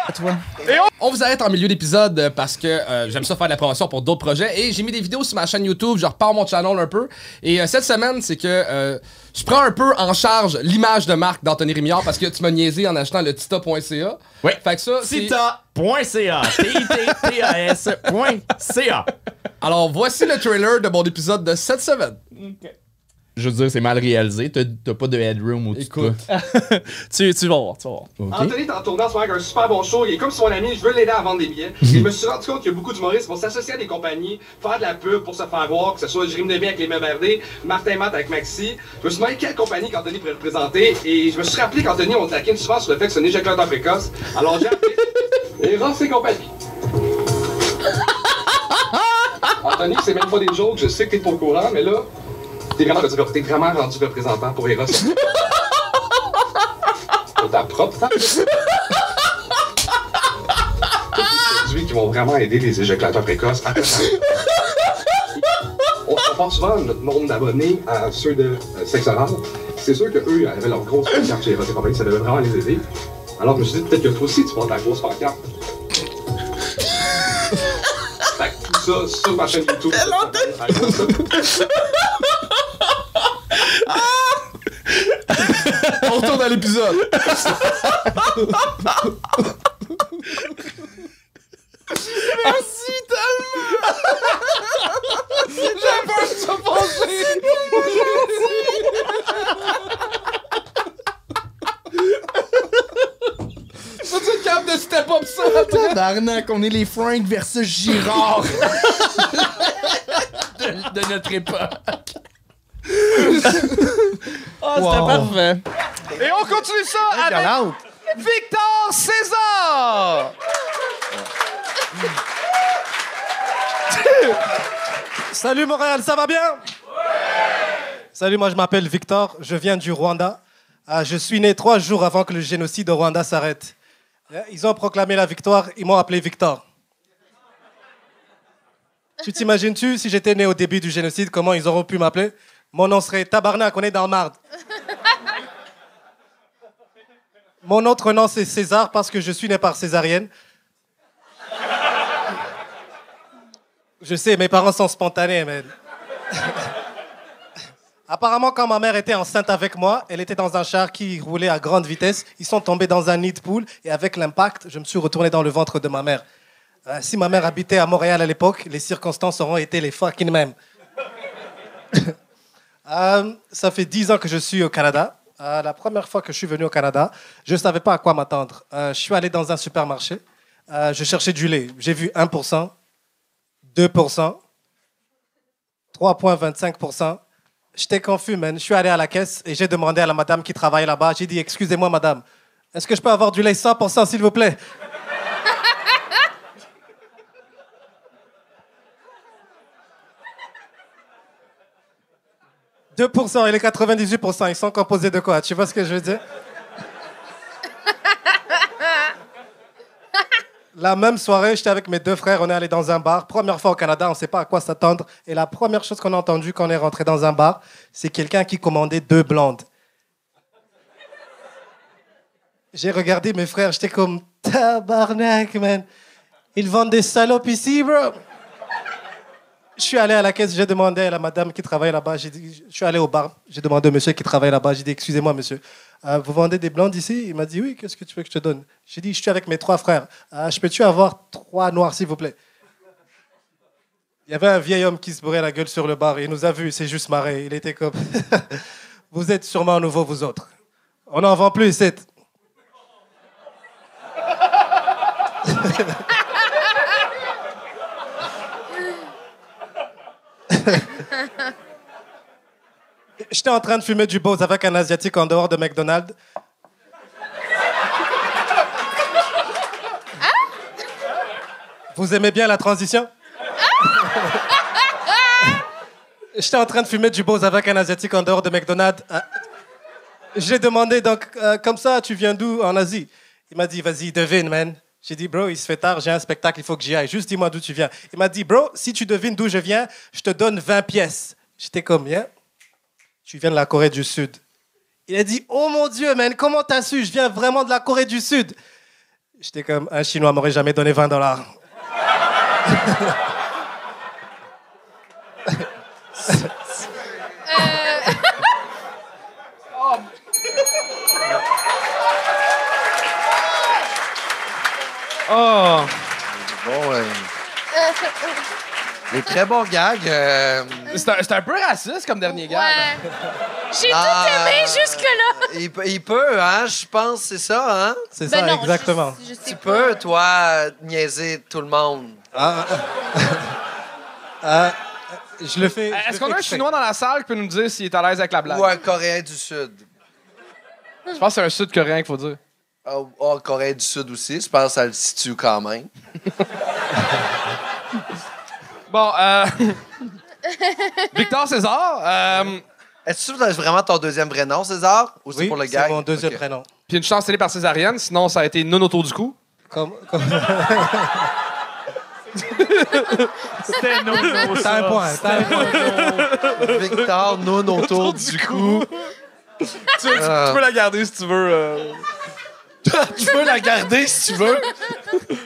On vous arrête en milieu d'épisode euh, parce que euh, j'aime ça faire de la promotion pour d'autres projets et j'ai mis des vidéos sur ma chaîne YouTube, je repars mon channel un peu. Et euh, cette semaine, c'est que euh, je prends un peu en charge l'image de marque d'Anthony Rémillard parce que tu m'as niaisé en achetant le tita.ca. Ouais. Fait que ça, c'est... Tita.ca. T-I-T-T-A-S.ca. Alors voici le trailer de mon épisode de cette semaine. Je veux dire, c'est mal réalisé. T'as pas de headroom toi. Écoute. *laughs* Tu, tu vas voir, tu vas voir. Ok. Anthony est en tournant en ce moment avec un super bon show. Il est comme son ami, je veux l'aider à vendre des billets. Et je me suis rendu compte qu'il y a beaucoup d'humoristes vont s'associer à des compagnies, faire de la pub pour se faire voir, que ce soit Jérémy Debien avec les MMRD, Martin Matt avec Maxi. Je me suis demandé quelle compagnie qu'Anthony pourrait représenter. Et je me suis rappelé qu'Anthony, on taquine souvent sur le fait que c'est un éjaculateur précoce. Alors j'ai appelé *laughs* et Ross et compagnie. *laughs* Anthony, c'est même pas des jokes, je sais que t'es pas au courant, mais là, t'es vraiment, rendu- t'es vraiment rendu représentant pour Eros. *laughs* Pour ta propre femme. produits qui vont vraiment aider les éjaculateurs précoces à On compare souvent notre nombre d'abonnés à ceux de euh, sexe oral. C'est sûr qu'eux avaient leur grosse pancarte chez Eros et compagnie, ça devait vraiment les aider. Alors je me suis dit, peut-être que toi aussi tu portes ta grosse pancarte. Ça sur ma chaîne YouTube. On retourne à l'épisode. *laughs* Merci tellement. J'ai peur que ça passe. Faut-tu être capable de step up ça? Tabarnak, on est les Frank versus Girard de, de notre époque. C'était parfait. Et on continue ça avec Victor César! *laughs* Salut Montréal, ça va bien? Salut, moi je m'appelle Victor, je viens du Rwanda. Ah, je suis né trois jours avant que le génocide au Rwanda s'arrête. Ils ont proclamé la victoire, ils m'ont appelé Victor. Tu t'imagines-tu si j'étais né au début du génocide, comment ils auraient pu m'appeler? Mon nom serait Tabarnak, on est dans marde. Mon autre nom c'est César parce que je suis né par césarienne. Je sais, mes parents sont spontanés, mais. Apparemment, quand ma mère était enceinte avec moi, elle était dans un char qui roulait à grande vitesse. Ils sont tombés dans un nid de poule et avec l'impact, je me suis retourné dans le ventre de ma mère. Euh, si ma mère habitait à Montréal à l'époque, les circonstances auront été les fucking mêmes. *laughs* Euh, ça fait dix ans que je suis au Canada. Euh, la première fois que je suis venu au Canada, je ne savais pas à quoi m'attendre. Je suis allé dans un supermarché. Je cherchais du lait. J'ai vu 1%, 2%, 3,25%. J'étais confus, man. Je suis allé à la caisse et j'ai demandé à la madame qui travaille là-bas. J'ai dit, excusez-moi, madame, est-ce que je peux avoir du lait 100%, s'il vous plaît? *laughs* « 2% et les 98%, ils sont composés de quoi? Tu vois ce que je veux dire? La même soirée, j'étais avec mes deux frères, on est allé dans un bar. Première fois au Canada, on ne sait pas à quoi s'attendre. Et la première chose qu'on a entendue quand on est rentré dans un bar, c'est quelqu'un qui commandait deux blondes. J'ai regardé mes frères, j'étais comme tabarnak, man. Ils vendent des salopes ici, bro. Je suis allé à la caisse, j'ai demandé à la madame qui travaille là-bas, je suis allé au bar, j'ai demandé au monsieur qui travaille là-bas, j'ai dit, excusez-moi monsieur, euh, vous vendez des blondes ici Il m'a dit, oui, qu'est-ce que tu veux que je te donne J'ai dit, je suis avec mes trois frères, Euh, je peux-tu avoir trois noirs, s'il vous plaît Il y avait un vieil homme qui se bourrait la gueule sur le bar, il nous a vus, il s'est juste marré, il était comme, *laughs* vous êtes sûrement nouveaux, vous autres. On n'en vend plus ici. *laughs* J'étais en train de fumer du Bose avec un Asiatique en dehors de McDonald's. Vous aimez bien la transition? *laughs* J'étais en train de fumer du Bose avec un Asiatique en dehors de McDonald's. Euh, J'ai demandé, donc, euh, comme ça, tu viens d'où en Asie? Il m'a dit, vas-y, devine, man. J'ai dit, bro, il se fait tard, j'ai un spectacle, il faut que j'y aille. Juste dis-moi d'où tu viens. Il m'a dit, bro, si tu devines d'où je viens, je te donne 20 pièces. J'étais comme, yeah. Tu viens de la Corée du Sud. Il a dit, oh mon Dieu, man, comment t'as su? Je viens vraiment de la Corée du Sud. J'étais comme, un Chinois m'aurait jamais donné 20 dollars. Oh! Bon, euh, des très bons gags. euh, C'est un, peu raciste comme dernier gag. J'ai Ah. tout aimé jusque-là. *laughs* il, peut- il peut, hein, je pense, c'est ça, hein? C'est Ben ça, non, exactement. Je, je Tu pas. peux, toi, niaiser tout le monde. Ah, ah, je le fais. Est-ce qu'on a un. Chinois dans la salle qui peut nous dire s'il est à l'aise avec la blague? Ou un Coréen du Sud. Je pense que c'est un Sud-Coréen qu'il faut dire. Oh, oh, Corée du Sud aussi, je pense que ça le situe quand même. *laughs* Bon, euh... *laughs* Victor César, euh... Est-ce que c'est vraiment ton deuxième vrai nom, César? Ou c'est Oui, pour le c'est gag? mon deuxième Ok. prénom. puis une chance télé par césarienne, sinon ça a été non autour du cou. Comme, comme... C'était non, non, T'as un point, t'as un point. Victor, non autour du cou. Tu, tu- tu peux la garder si tu veux. euh. *laughs* tu peux la garder si tu veux.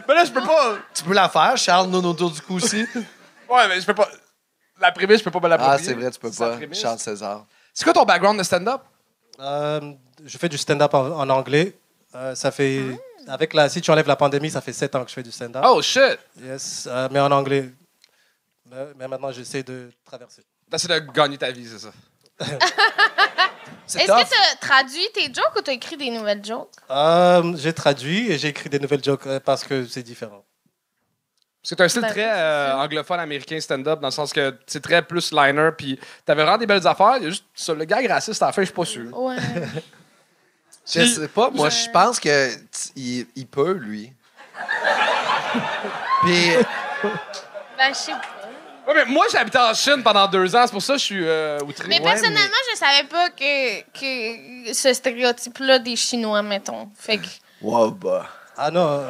Mais là, je peux pas. Tu peux la faire, Charles, non autour du cou aussi. Ouais, mais je peux pas. La prémisse, je peux pas me l'approprier. Ah, c'est vrai, tu peux pas. prémisse. Charles César. C'est quoi ton background de stand-up? Euh, je fais du stand-up en, en anglais. Euh, ça fait. Avec la, si tu enlèves la pandémie, ça fait sept ans que je fais du stand-up. Oh shit! Yes, euh, mais en anglais. Mais, mais maintenant, j'essaie de traverser. T'essaies de gagner ta vie, c'est ça. *laughs* C'est Est-ce que tu as traduit tes jokes ou tu as écrit des nouvelles jokes? Euh, j'ai traduit et j'ai écrit des nouvelles jokes parce que c'est différent. T'as un style Ben, très c'est euh, anglophone américain stand-up, dans le sens que c'est très plus liner, puis t'avais vraiment des belles affaires. Il y a juste ça, le gag raciste à la fin, je suis pas sûr. Ouais. *laughs* Je sais pas, moi, je pense que il, il peut, lui. *laughs* Puis, ben, je sais pas. Ouais, mais moi, j'ai habité en Chine pendant deux ans, c'est pour ça que je suis euh, outré. Mais Ouais, personnellement, je savais pas que, que ce stéréotype-là des Chinois, mettons. Fait que. wow, bah. Ah non.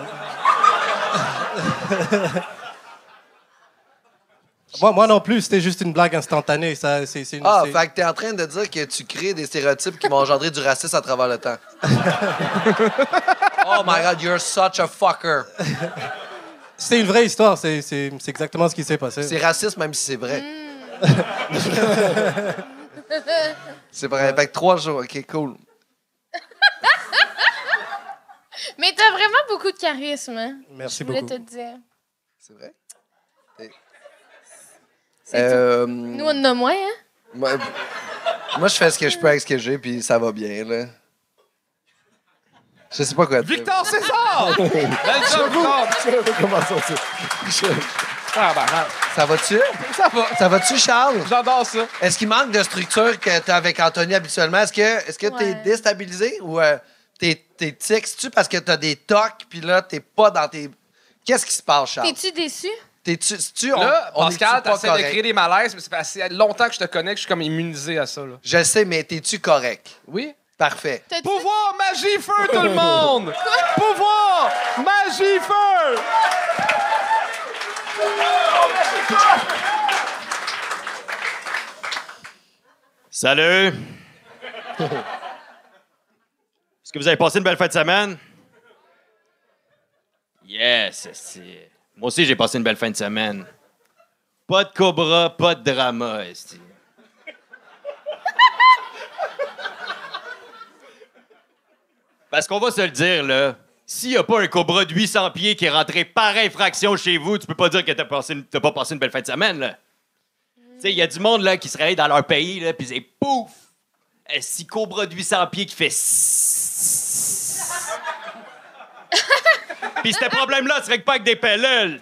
*laughs* moi, moi non plus, c'était juste une blague instantanée. Ça, c'est, c'est une, Ah, c'est- fait que t'es en train de dire que tu crées des stéréotypes qui vont engendrer du racisme à travers le temps. *laughs* oh my god, you're such a fucker. c'est une vraie histoire. C'est, c'est, c'est exactement ce qui s'est passé. C'est raciste même si c'est vrai. *laughs* C'est vrai. Fait que trois jours, ok, cool. Mais t'as vraiment beaucoup de charisme, hein? Merci Je voulais beaucoup. te dire. C'est vrai? C'est Euh, tout. Nous, on en a moins, hein? moi- Moi, je fais ce que je peux avec ce que j'ai, puis ça va bien, là. Je sais pas quoi dire. Victor César! *laughs* Belle job, Victor! Comment ça, Ah, ben, Ça va-tu? ça va. Ça va-tu, Charles? J'adore ça. Est-ce qu'il manque de structure que tu as avec Anthony habituellement? Est-ce que est-ce que tu es déstabilisé ou euh, t'es t'es tic? tu parce que tu as des tocs puis là, t'es pas dans tes. Qu'est-ce qui se passe, Charles? T'es-tu déçu? T'es-tu. tu on, Là, on Pascal, t'essaies de créer des malaises, mais ça fait assez longtemps que je te connais que je suis comme immunisé à ça. Là. Je sais, mais t'es-tu correct? Oui? Parfait. T'as-tu- Pouvoir, magie, feu, tout le monde! *laughs* Pouvoir, magie, feu! Salut! *laughs* Est-ce que vous avez passé une belle fin de semaine? Yes, c'est. Moi aussi, j'ai passé une belle fin de semaine. Pas de cobra, pas de drama, esti. Parce qu'on va se le dire, là. S'il n'y a pas un cobra de 800 pieds qui est rentré par infraction chez vous, tu peux pas dire que t'as passé pas passé une belle fin de semaine, là. Tu sais, il y a du monde là, qui se réveille dans leur pays, là, puis c'est pouf! Si cobra de 800 pieds qui fait. Puis ce problème-là se règle pas avec des pellules.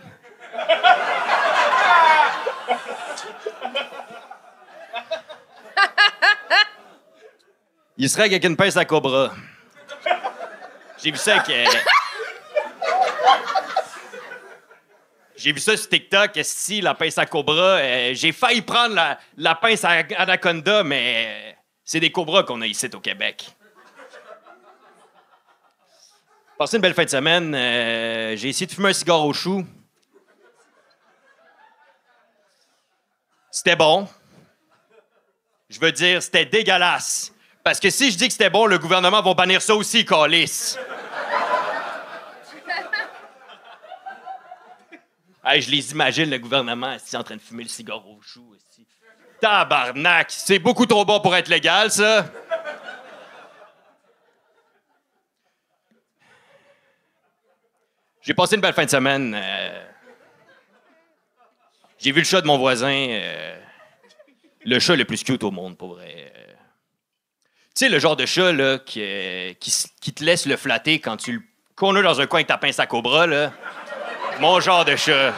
Il se règle avec une pince à cobra. J'ai vu ça avec. euh, J'ai vu ça sur TikTok, si la pince à cobra. euh, j'ai failli prendre la, la pince à anaconda, mais euh, c'est des cobras qu'on a ici au Québec. Passé une belle fin de semaine. euh, j'ai essayé de fumer un cigare au chou. C'était bon. Je veux dire, c'était dégueulasse. Parce que si je dis que c'était bon, le gouvernement va bannir ça aussi, calice. *laughs* Hey, je les imagine, le gouvernement, en train de fumer le cigare au chou. Tabarnak! C'est beaucoup trop bon pour être légal, ça! J'ai passé une belle fin de semaine. euh, J'ai vu le chat de mon voisin. euh, Le chat le plus cute au monde, pour vrai. euh. Tu sais, le genre de chat là, qui, qui, te laisse le flatter quand tu le corner dans un coin avec ta pince à cobra, là. Mon genre de chat.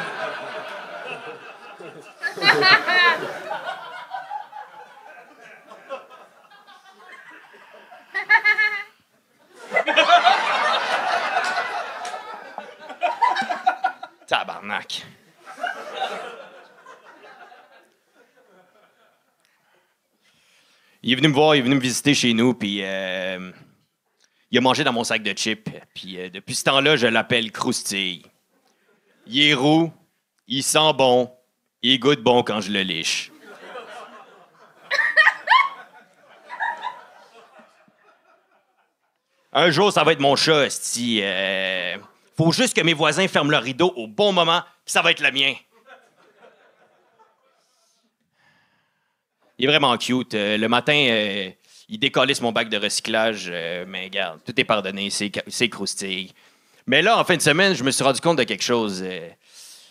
*laughs* Il est venu me voir, il est venu me visiter chez nous, puis euh, il a mangé dans mon sac de chips. Puis euh, depuis ce temps-là, je l'appelle Croustille. Il est roux, il sent bon, il goûte bon quand je le liche. Un jour, ça va être mon chat, esti. Euh, faut juste que mes voisins ferment le rideau au bon moment, puis ça va être le mien. Il est vraiment cute. Euh, le matin, euh, il décalisse mon bac de recyclage, euh, mais regarde, tout est pardonné, c'est croustille. Mais là, en fin de semaine, je me suis rendu compte de quelque chose. euh,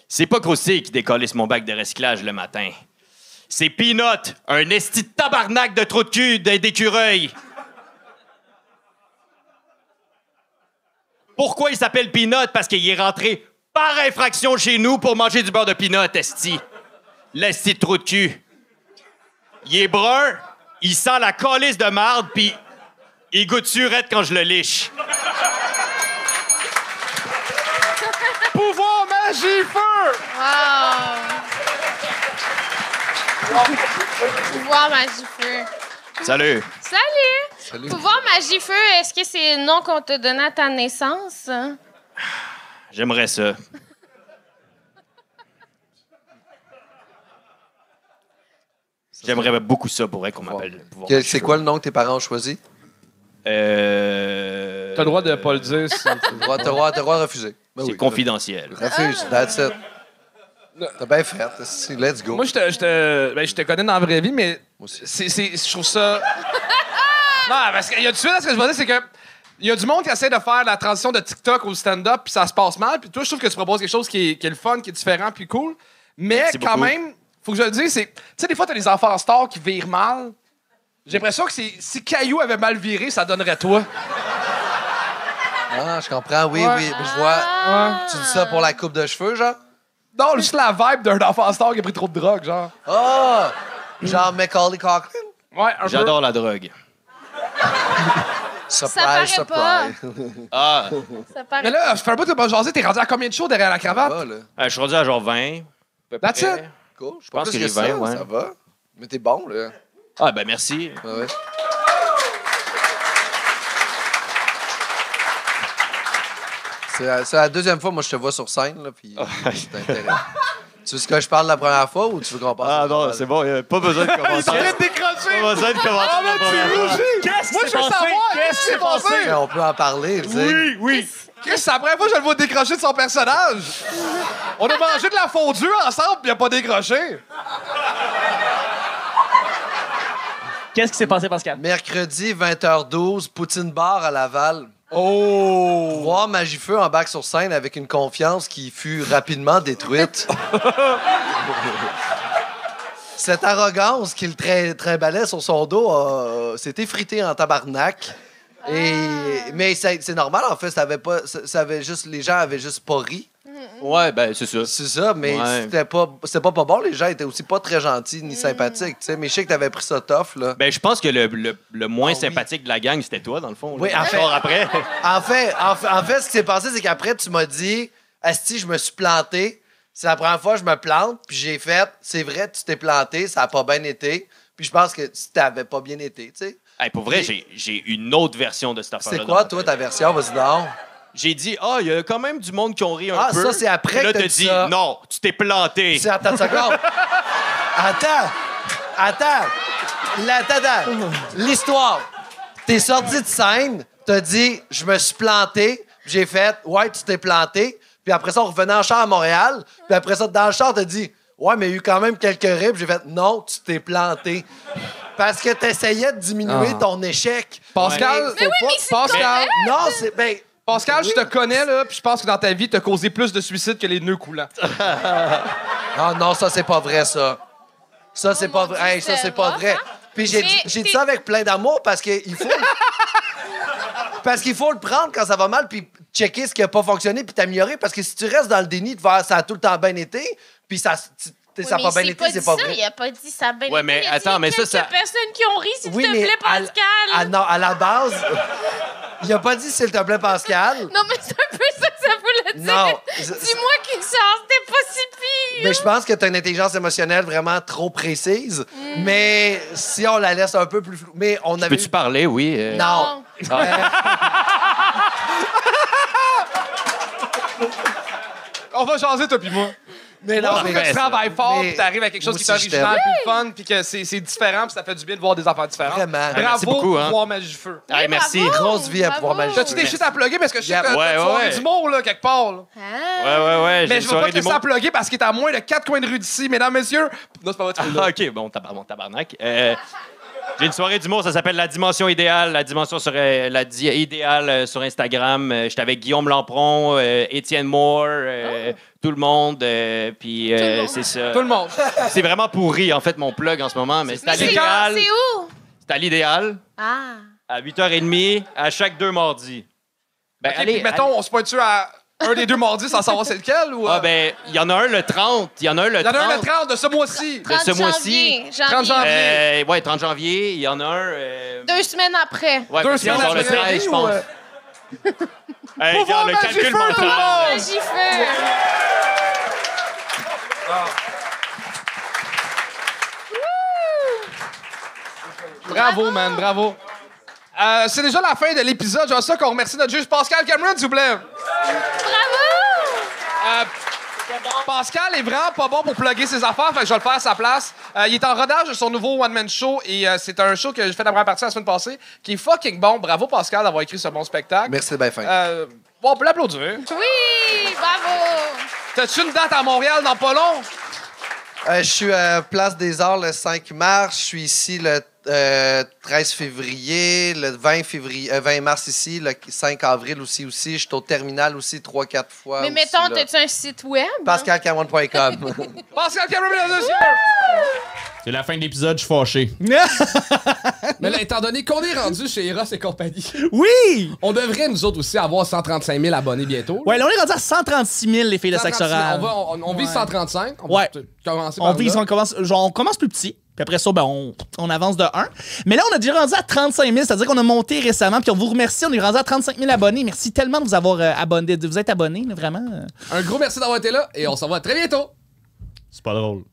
c'est pas croustille qui décalisse mon bac de recyclage le matin. C'est Peanut, un esti de tabarnak de trou de cul d'écureuil. Pourquoi il s'appelle Peanut? Parce qu'il est rentré par infraction chez nous pour manger du beurre de peanut, esti. L'esti de trou de cul. Il est brun, il sent la calice de marde, puis il goûte surette quand je le liche. Pouvoir, magie, feu! Wow! Pouvoir magie-feu. Salut. Salut! Salut. Pouvoir magie-feu, est-ce que c'est le nom qu'on t'a donné à ta naissance? hein? J'aimerais ça. J'aimerais beaucoup ça pour vrai qu'on m'appelle. pouvoir Que- magie C'est feu. quoi le nom que tes parents ont choisi? Euh... T'as le droit de pas le dire. si- T'as le droit, t'as le droit- t'as le droit de refuser. Ben C'est oui. confidentiel. Refuse, that's it. T'as bien fait. Let's go. Moi, je te, je, te, ben, je te connais dans la vraie vie, mais c'est, c'est, je trouve ça. *laughs* non, parce qu'il y a du suite à ce que je veux dire, c'est que. Il y a du monde qui essaie de faire la transition de TikTok au stand-up, puis ça se passe mal. Puis toi, je trouve que tu proposes quelque chose qui est, qui est le fun, qui est différent, puis cool. Mais Merci quand beaucoup. même, faut que je le dise, c'est. Tu sais, des fois, t'as des enfants stars qui virent mal. J'ai l'impression que c'est- si Caillou avait mal viré, ça donnerait toi. Ah, je comprends. Oui, Ouais. oui. Je vois. Tu dis ça pour la coupe de cheveux, genre? Non, juste la vibe d'un enfant star qui a pris trop de drogue, genre. Ah! Genre Macaulay Culkin? Ouais, un peu. J'adore la drogue. Surprise, paraît surprise. Ah, Ça paraît. Mais là, je fais un bout de bon jaser, t'es rendu à combien de shows derrière la cravate? Ça va, là. euh, je suis rendu à genre 20. à peu That's près. it. Cool. Je pense que que j'ai ça, 20, ouais. ça va. Mais t'es bon, là. Ah, ben merci. Ouais, ouais. C'est la, c'est la deuxième fois, moi, je te vois sur scène, là, puis c'est intéressant. Tu veux ce que je parle la première fois ou tu veux qu'on passe? Ah non, c'est bon, y a pas besoin de commencer. *laughs* Arrête de décrocher! Pas besoin de commencer Ah, là, tu rougis! Qu'est-ce qui Moi, s'est je veux passé? savoir, Qu'est-ce qui s'est passé? Mais on peut en parler, tu sais. Oui, oui. Chris, c'est la première fois que je le vois décrocher de son personnage. On a mangé de la fondue ensemble, puis il a pas décroché. Qu'est-ce qui s'est passé, Pascal? Mercredi, 20h12, Poutine Bar à Laval. Oh! Voir Magifeu en bac sur scène avec une confiance qui fut rapidement détruite. *laughs* Cette arrogance qu'il trai- trimballait sur son dos a- s'est effritée en tabarnak. Et, mais c'est normal, en fait. Ça avait pas, ça, ça avait juste, les gens avaient juste pas ri. Ouais, ben c'est ça. C'est ça, mais Ouais. c'était pas, c'était pas, pas bon. Les gens étaient aussi pas très gentils ni sympathiques. tu sais. Mais je sais que t'avais pris ça tough. Là. Ben, je pense que le, le- le moins Ah oui. sympathique de la gang, c'était toi, dans le fond. là. Oui, en fait- Encore après. *laughs* En fait, en, fait- en fait, ce qui s'est passé, c'est qu'après, tu m'as dit, Asti, je me suis planté. C'est la première fois que je me plante. Puis j'ai fait, c'est vrai, tu t'es planté, ça a pas bien été. Puis je pense que si t'avais pas bien été, tu sais. Hey, pour vrai, j'ai j'ai une autre version de cette affaire-là. C'est quoi, toi, ta version? Vas-y, donc. J'ai dit, ah, il y a quand même du monde qui ont ri un Ah, peu. ça, c'est après Puis là, que t'as t'as dit dit, ça. non, tu t'es planté. C'est attends une seconde. Attends. Attends. La- attends. L'histoire. T'es sorti de scène, t'as dit, je me suis planté. J'ai fait, ouais, tu t'es planté. Puis après ça, on revenait en char à Montréal. Puis après ça, dans le char, t'as dit, ouais, mais il y a eu quand même quelques ribs. J'ai fait, non, tu t'es planté. Parce que t'essayais de diminuer Ah. ton échec. Pascal, Mais faut oui, pas- mais Pascal, Non, c'est. Ben, Pascal, je te connais, là, puis je pense que dans ta vie, t'as causé plus de suicides que les nœuds coulants. *laughs* Ah non, ça, c'est pas vrai, ça. Ça, c'est pas vrai. Hey, ça, c'est pas vrai. hein? Puis j'ai dit- j'ai dit t'es- ça avec plein d'amour parce qu'il faut. *laughs* parce qu'il faut le prendre quand ça va mal, puis checker ce qui a pas fonctionné, puis t'améliorer. Parce que si tu restes dans le déni de voir ça a tout le temps bien été, puis ça, tu- Oui, ça a mais pas bien été, c'est dit pas ça, vrai. Il a pas dit ça a bien Ouais, été, mais il a dit, attends, il y a mais ça, quelques ça- personnes qui ont ri, s'il Oui, te plaît, à- Pascal. Ah non, à la base, il a pas dit s'il te plaît, Pascal. Non, mais c'est un peu ça que ça voulait dire. Non, Dis-moi qui sort, c'était pas si pire. Mais je pense que tu as une intelligence émotionnelle vraiment trop précise. Mm. Mais si on la laisse un peu plus floue. Mais on avait. Peux-tu parler, oui? euh? Non. *laughs* On va jaser, toi puis moi. Mais non, mais- que tu travailles fort, puis t'arrives à quelque chose qui est original, le fun, puis que c'est différent, puis ça fait du bien de voir des enfants différents. Vraiment. Bravo, merci beaucoup, hein. voir Magie Feu. Merci. bravo. Grosse vie à Bravo. pouvoir T'as-tu des shit à plugger? Parce que je sais que soirée ouais. d'humour, là, quelque part. là. Ah. Ouais, ouais, ouais. Mais je veux pas te à plugger parce qu'il est à moins de quatre coins de rue d'ici, mesdames, messieurs. Non, c'est pas votre Ah, *laughs* OK, bon, tabar- bon, tabarnak. J'ai une soirée d'humour, ça s'appelle La Dimension Idéale. La Dimension sur, euh, la di- idéale euh, sur Instagram. Euh, J'étais avec Guillaume Lampron, euh, Étienne Moore, tout le monde. Puis c'est ça. Tout le monde. *laughs* C'est vraiment pourri, en fait, mon plug en ce moment. Mais c'est à l'idéal. c'est où? C'est à l'idéal, Ah. à 8h30, à chaque deux mardis. Ben, allez, puis mettons, on se pointe-tu à un des deux mardis sans savoir c'est lequel? Ou, Ah euh, ben, il y en a un le 30. Il y en a un le Il y en 30. a un le 30 de ce mois-ci. de 30 ce mois-ci. janvier. 30 janvier. Euh, ouais, 30 janvier. Il y en a un. euh, Deux semaines après. Ouais, Deux parce qu'il semaines genre le après. 13, je pense. euh, Hey, regarde, voir le Magic calcul Feu, tout le mental. monde! Magie feu. Bravo, man, bravo. Euh, c'est déjà la fin de l'épisode. J'aimerais ça qu'on remercie notre juge Pascal Cameron, s'il vous plaît. Bravo! Euh, Pascal est vraiment pas bon pour plugger ses affaires, fait que je vais le faire à sa place. Euh, il est en rodage de son nouveau one-man show et euh, c'est un show que j'ai fait la première partie la semaine passée qui est fucking bon. Bravo Pascal d'avoir écrit ce bon spectacle. Merci, c'est bien fin. Euh, bon, on peut l'applaudir. Oui, bravo! T'as-tu une date à Montréal dans pas long? Euh, je suis à Place des Arts le 5 mars. Je suis ici le euh, 13 février, le 20, février, euh, 20 mars ici, le 5 avril aussi. aussi. Je suis au terminal aussi 3-4 fois. Mais aussi, mettons, t'as-tu un site web? PascalCameron.com. Pascal Cameron! *laughs* C'est la fin de l'épisode, je suis fâché. *laughs* Mais là, étant donné qu'on est rendu chez Eros et compagnie, Oui! on devrait nous autres aussi avoir 135 000 abonnés bientôt. Ouais, là, on est rendu à 136 000, les filles de sexe 136 000. oral. On, va- on- on vise Ouais. 135. On Ouais. va peut-être commencer On par vise, là. on commence, genre, on commence plus petit. Puis après ça, ben, on, on avance de 1. Mais là, on a déjà rendu à 35 000, c'est-à-dire qu'on a monté récemment. Puis on vous remercie, on est rendu à 35 000 abonnés. Merci tellement de vous avoir euh, abonné, de vous être abonnés, vraiment. Un gros merci d'avoir été là et on se revoit très bientôt. C'est pas drôle.